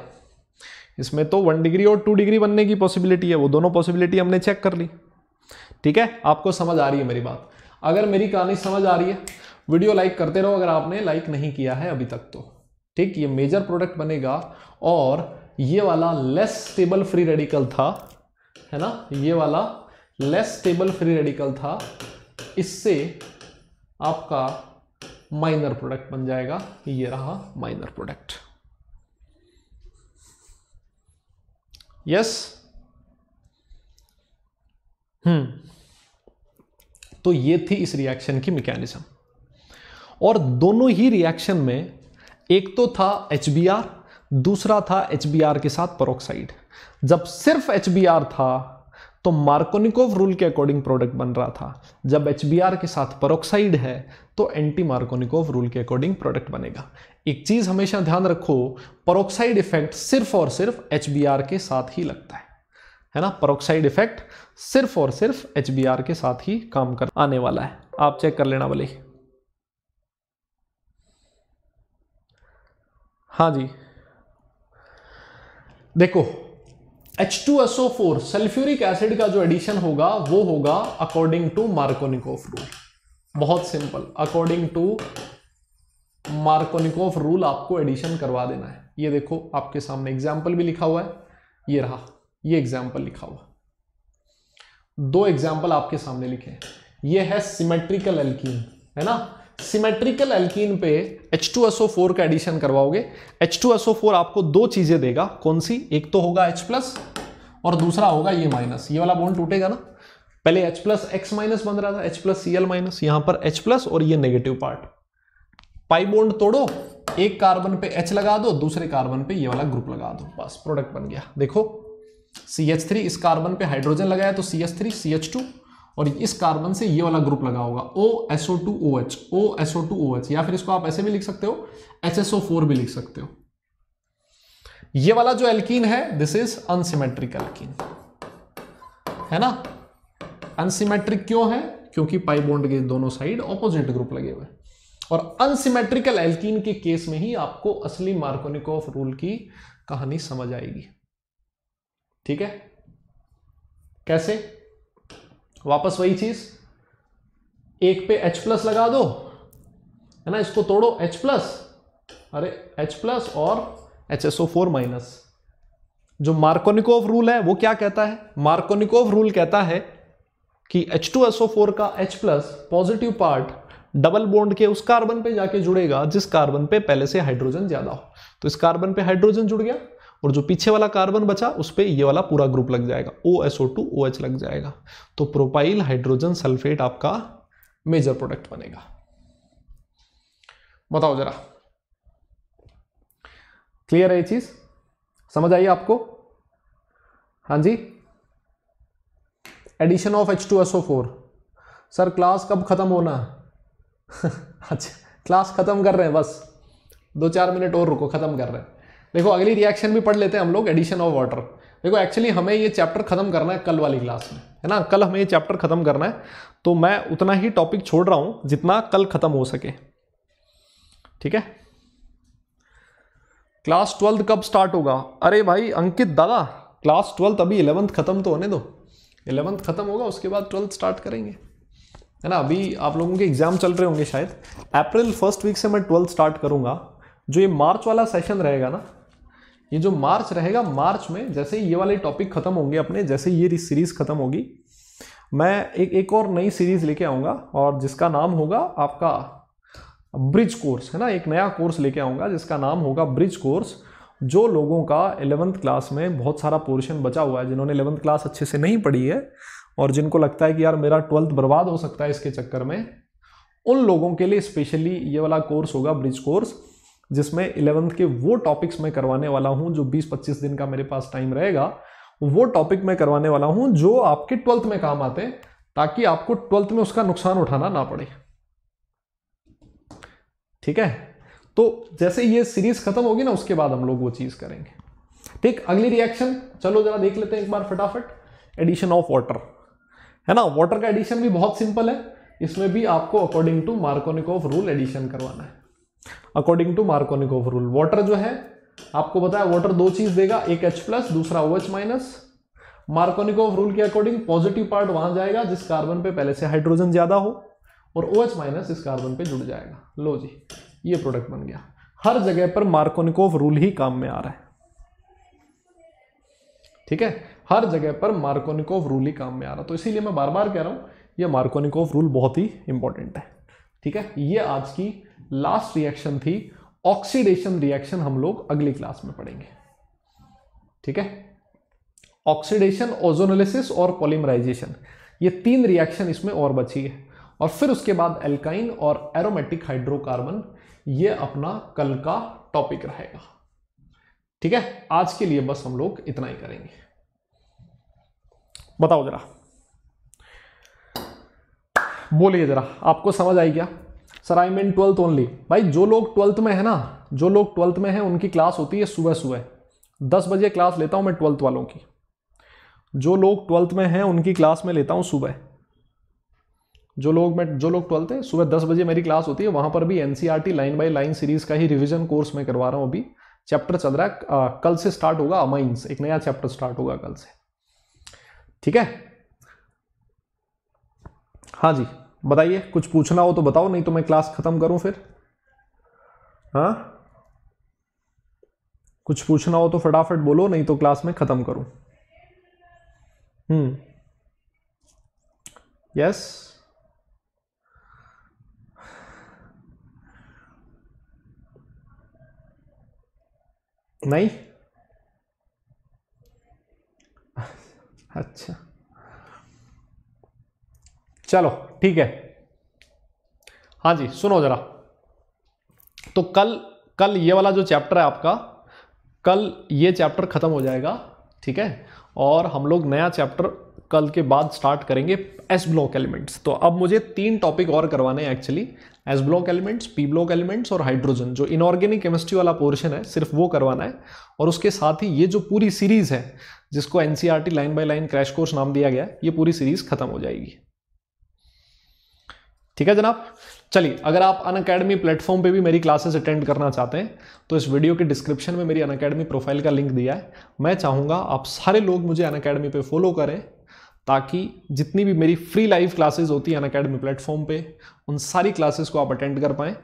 इसमें तो वन डिग्री और टू डिग्री बनने की पॉसिबिलिटी है, वो दोनों पॉसिबिलिटी हमने चेक कर ली। ठीक है? आपको समझ आ रही है मेरी बात? अगर मेरी कहानी समझ आ रही है, वीडियो लाइक करते रहो अगर आपने लाइक नहीं किया है अभी तक तो। ठीक? ये मेजर प्रोडक्ट बनेगा और ये वाला लेस स्टेबल फ्री रेडिकल था, है ना? ये वाला लेस स्टेबल फ्री रेडिकल था, इससे आपका माइनर प्रोडक्ट बन जाएगा। ये रहा माइनर प्रोडक्ट यस हम्म तो ये थी इस रिएक्शन की मैकेनिज्म और दोनों ही रिएक्शन में एक तो था एचबीआर दूसरा था एचबीआर के साथ परोक्साइड जब सिर्फ़ एचबीआर था तो मार्कोनिकोव रूल के अकॉर्डिंग प्रोडक्ट बन रहा था। जब एचबीआर के साथ परोक्साइड है तो एंटी मार्कोनिकोव रूल के अकॉर्डिंग प्रोडक्ट बनेगा। एक चीज़ हमेशा ध्यान रखो परोक्साइड इफ़ेक्ट सिर्फ़ और सिर्फ़ एचबीआर के साथ ही लगता है। है ना? परोक्साइड इफ़ेक्ट सिर्फ़ और सिर्फ़ एचबीआर के साथ ही काम कर आने वाला है। आप चेक कर लेना बोले हाँ जी। देखो H2SO4 सल्फ्यूरिक एसिड का जो एडिशन होगा, वो होगा अकॉर्डिंग टू मार्कोनिकोफ रूल बहुत simple according to Markovnikov rule आपको एडिशन करवा देना है. ये देखो, आपके सामने एग्ज़ाम्पल भी लिखा हुआ है. ये रहा. ये एग्ज़ाम्पल लिखा हुआ. दो एग्ज़ाम्पल आपके सामने लिखे हैं. ये है सिमेट्रिकल एल्कीन है ना? सिमेट्रिकल एल्कीन पे H2SO4 का एडिशन करवाओगे। H2SO4 आपको दो चीज़ें देगा। कौन सी? एक तो होगा H प्लस और दूसरा होगा ये माइनस ये वाला बॉन्ड टूटेगा ना। पहले H प्लस एक्स माइनस बन रहा था। H प्लस सी यहाँ पर H प्लस और ये नेगेटिव पार्ट पाई बॉन्ड तोड़ो। एक कार्बन पे H लगा दो, दूसरे कार्बन पे ये वाला ग्रुप लगा दो। बस प्रोडक्ट बन गया। देखो CH3 इस कार्बन पे हाइड्रोजन लगाया तो CH3 CH2 और इस कार्बन से ये वाला ग्रुप लगा होगा O SO two O H O SO two O H या फिर इसको आप ऐसे भी लिख सकते हो एच एस ओ फोर भी लिख सकते हो। ये वाला जो एल्कीन है दिस इज़ अनसिमेट्रिक एल्कीन है ना? अनसिमेट्रिक क्यों है? क्योंकि पाई बॉन्ड के दोनों साइड ऑपोजिट ग्रुप लगे हुए और अनसिमेट्रिकल एल्कीन के केस में ही आपको असली मार्कोनिकोफ रूल की कहानी समझ आएगी। ठीक है? कैसे? वापस वही चीज़। एक पे H प्लस लगा दो, है ना, इसको तोड़ो, H प्लस अरे, H प्लस और H S O four minus जो मार्कोनिकोव रूल है, वो क्या कहता है? मार्कोनिकोव रूल कहता है कि H2SO4 का H plus positive part double bond के उस कार्बन पे जाके जुड़ेगा, जिस कार्बन पे पहले से हाइड्रोजन ज़्यादा हो। तो इस कार्बन पे हाइड्रोजन जुड़ गया और जो पीछे वाला कार्बन बचा, उस पर ये वाला पूरा ग्रुप लग जाएगा। O S O two O H लग जाएगा। तो प्रोपाइल हाइड्रोजन सल्फेट आपका मेजर प्रोडक्ट बनेगा। बताओ जरा। क्लियर है ये चीज़? समझ आई आपको? हाँ जी। Addition of H two S O four sir class कब खत्म होना? अच्छा क्लास खत्म कर रहे हैं, बस। दो चार मिनट और रुको, खत्म कर रहे हैं। देखो, अगली रिएक्शन भी पढ़ लेते हैं हम लोग एडिशन ऑफ़ वाटर देखो एक्चुअली हमें ये चैप्टर खत्म करना है कल वाली क्लास में, है ना? कल हमें ये चैप्टर खत्म करना है तो मैं उतना ही टॉपिक छोड़ रहा हूँ जितना कल खत्म हो सके। ठीक है? क्लास ट्वेल्थ कब स्टार्ट होगा? अरे भाई, अंकित दादा क्लास ट्वेल्थ अभी इलेवंथ खत्म तो होने दो। इलेवंथ खत्म होगा, उसके बाद ट्वेल्थ स्टार्ट करेंगे। है ना? अभी आप लोगों के एग्ज़ाम चल रहे होंगे शायद। अप्रैल फ़र्स्ट वीक से मैं ट्वेल्थ स्टार्ट करूँगा। जो ये मार्च वाला सेशन रहेगा ना ये जो मार्च रहेगा, मार्च में जैसे ही ये वाले टॉपिक खत्म होंगे अपने, जैसे ये सीरीज़ खत्म होगी, मैं एक एक और नई सीरीज़ लेके आऊँगा और जिसका नाम होगा आपका ब्रिज कोर्स है ना? एक नया कोर्स लेके आऊँगा जिसका नाम होगा ब्रिज कोर्स जो लोगों का एलेवंथ क्लास में बहुत सारा पोर्शन बचा हुआ है, जिन्होंने एलेवंथ क्लास अच्छे से नहीं पढ़ी है और जिनको लगता है कि यार मेरा ट्वेल्थ बर्बाद हो सकता है इसके चक्कर में, उन लोगों के लिए स्पेशली ये वाला कोर्स होगा ब्रिज कोर्स जिसमें इलेवंथ के वो टॉपिक्स मैं करवाने वाला हूँ जो 20-25 दिन का मेरे पास टाइम रहेगा, वो टॉपिक मैं करवाने वाला हूँ जो आपके ट्वेल्थ में काम आते हैं, ताकि आपको ट्वेल्थ में उसका नुकसान उठाना ना पड़े। ठीक है? तो जैसे ये सीरीज़ खत्म होगी ना, उसके बाद हम लोग वो चीज़ करेंगे। ठीक, अगली रिएक्शन चलो जरा देख लेते हैं एक बार फटाफट। एडिशन ऑफ़ वाटर है ना? वाटर का एडिशन भी बहुत सिंपल है, इसमें भी आपको according to Markovnikov rule addition करवाना है। According to Markovnikov rule water जो है, आपको बताया वाटर दो चीज़ देगा, एक एच प्लस दूसरा O H minus Markovnikov rule के अकॉर्डिंग पॉजिटिव पार्ट वहाँ जाएगा, जिस कार्बन पे पहले से हाइड्रोजन ज़्यादा हो, और ओ एच माइनस इस कार्बन पे जुड़ जाएगा। लो जी, ये प्रोडक्ट बन गया। हर जगह पर मार्कोनिकोव रूल ही काम में आ रहा है। ठीक है? हर जगह पर मार्कोनिकोव रूल ही काम में आ रहा। तो इसीलिए मैं बार बार कह रहा हूँ, ये मार्कोनिकोव रूल बहुत ही इंपॉर्टेंट है। ठीक है? ये आज की लास्ट रिएक्शन थी ऑक्सीडेशन रिएक्शन हम लोग अगली क्लास में पढ़ेंगे। ठीक है? ऑक्सीडेशन ओजोनोलिसिस और पॉलीमराइजेशन ये तीन रिएक्शन इसमें और बची है। और फिर उसके बाद एल्काइन और एरोमेटिक हाइड्रोकार्बन ये अपना कल का टॉपिक रहेगा। ठीक है? आज के लिए बस हम लोग इतना ही करेंगे। बताओ जरा। बोलिए जरा, आपको समझ आई क्या? Sir I mean twelfth only भाई, जो लोग ट्वेल्थ में है ना, जो लोग ट्वेल्थ में है, उनकी क्लास होती है सुबह सुबह। दस बजे क्लास लेता हूँ मैं ट्वेल्थ वालों की। जो लोग ट्वेल्थ में हैं, उनकी क्लास में लेता हूँ सुबह। जो लोग मैं, जो लोग ट्वेल्थ है, सुबह दस बजे मेरी क्लास होती है, वहाँ पर भी NCERT line by line series का ही रिविजन कोर्स मैं करवा रहा हूँ अभी। चैप्टर चल रहा है कल से स्टार्ट होगा अमाइंस एक नया चैप्टर स्टार्ट होगा कल से। ठीक है? हाँ जी। बताइए, कुछ पूछना हो तो बताओ, नहीं तो मैं क्लास खत्म करूँ फिर। हाँ? कुछ पूछना हो तो फटाफट बोलो, नहीं तो क्लास में खत्म करूँ। हम्म। यस नहीं? अच्छा। चलो, ठीक है। हाँ जी, सुनो जरा। तो कल कल ये वाला जो चैप्टर है आपका, कल ये चैप्टर खत्म हो जाएगा, ठीक है? और हम लोग नया चैप्टर कल के बाद स्टार्ट करेंगे एस ब्लॉक एलिमेंट्स तो अब मुझे तीन टॉपिक और करवाने हैं actually S block elements P block elements और हाइड्रोजन जो इनऑर्गेनिक केमिस्ट्री वाला पोर्शन है, सिर्फ़ वो करवाना है। और उसके साथ ही ये जो पूरी सीरीज़ है, जिसको NCERT line by line crash course नाम दिया गया ये पूरी सीरीज़ खत्म हो जाएगी। ठीक है जनाब? चलिए, अगर आप अन अकेडमी प्लेटफॉर्म पर भी मेरी क्लासेस अटेंड करना चाहते हैं तो इस वीडियो के डिस्क्रिप्शन में मेरी अन अकेडमी प्रोफ़ाइल का लिंक दिया है। मैं चाहूँगा आप सारे लोग मुझे अन अकेडमी पर फॉलो करें, ताकि जितनी भी मेरी फ्री लाइव क्लासेस होती हैं अन अकेडमी प्लेटफॉर्म पे, उन सारी क्लासेस को आप अटेंड कर पाएँ।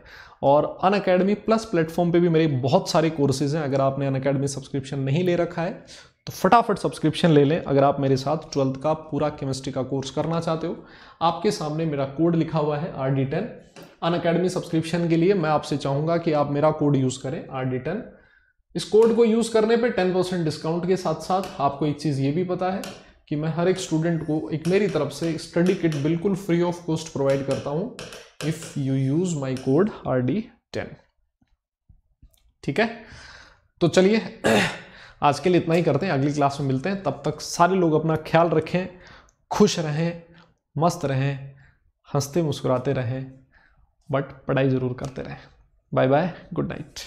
और अन अकेडमी प्लस प्लेटफॉर्म पे भी मेरे बहुत सारे कोर्सेज हैं, अगर आपने अन अकेडमी सब्सक्रिप्शन नहीं ले रखा है तो फटाफट सब्सक्रिप्शन ले लें, अगर आप मेरे साथ ट्वेल्थ का पूरा केमिस्ट्री का कोर्स करना चाहते हो। आपके सामने मेरा कोड लिखा हुआ है R D ten Unacademy subscription के लिए मैं आपसे चाहूँगा कि आप मेरा कोड यूज़ करें आर डी टेन इस कोड को यूज़ करने पे 10 परसेंट डिस्काउंट के साथ साथ आपको एक चीज़ ये भी पता है कि मैं हर एक स्टूडेंट को एक मेरी तरफ़ से स्टडी किट बिल्कुल फ्री ऑफ़ कॉस्ट प्रोवाइड करता हूँ if you use my code R D ten ठीक है? तो चलिए आज के लिए इतना ही करते हैं, अगली क्लास में मिलते हैं। तब तक सारे लोग अपना ख्याल रखें, खुश रहें, मस्त रहें, हँसते मुस्कुराते रहें बट पढ़ाई ज़रूर करते रहें। Bye bye good night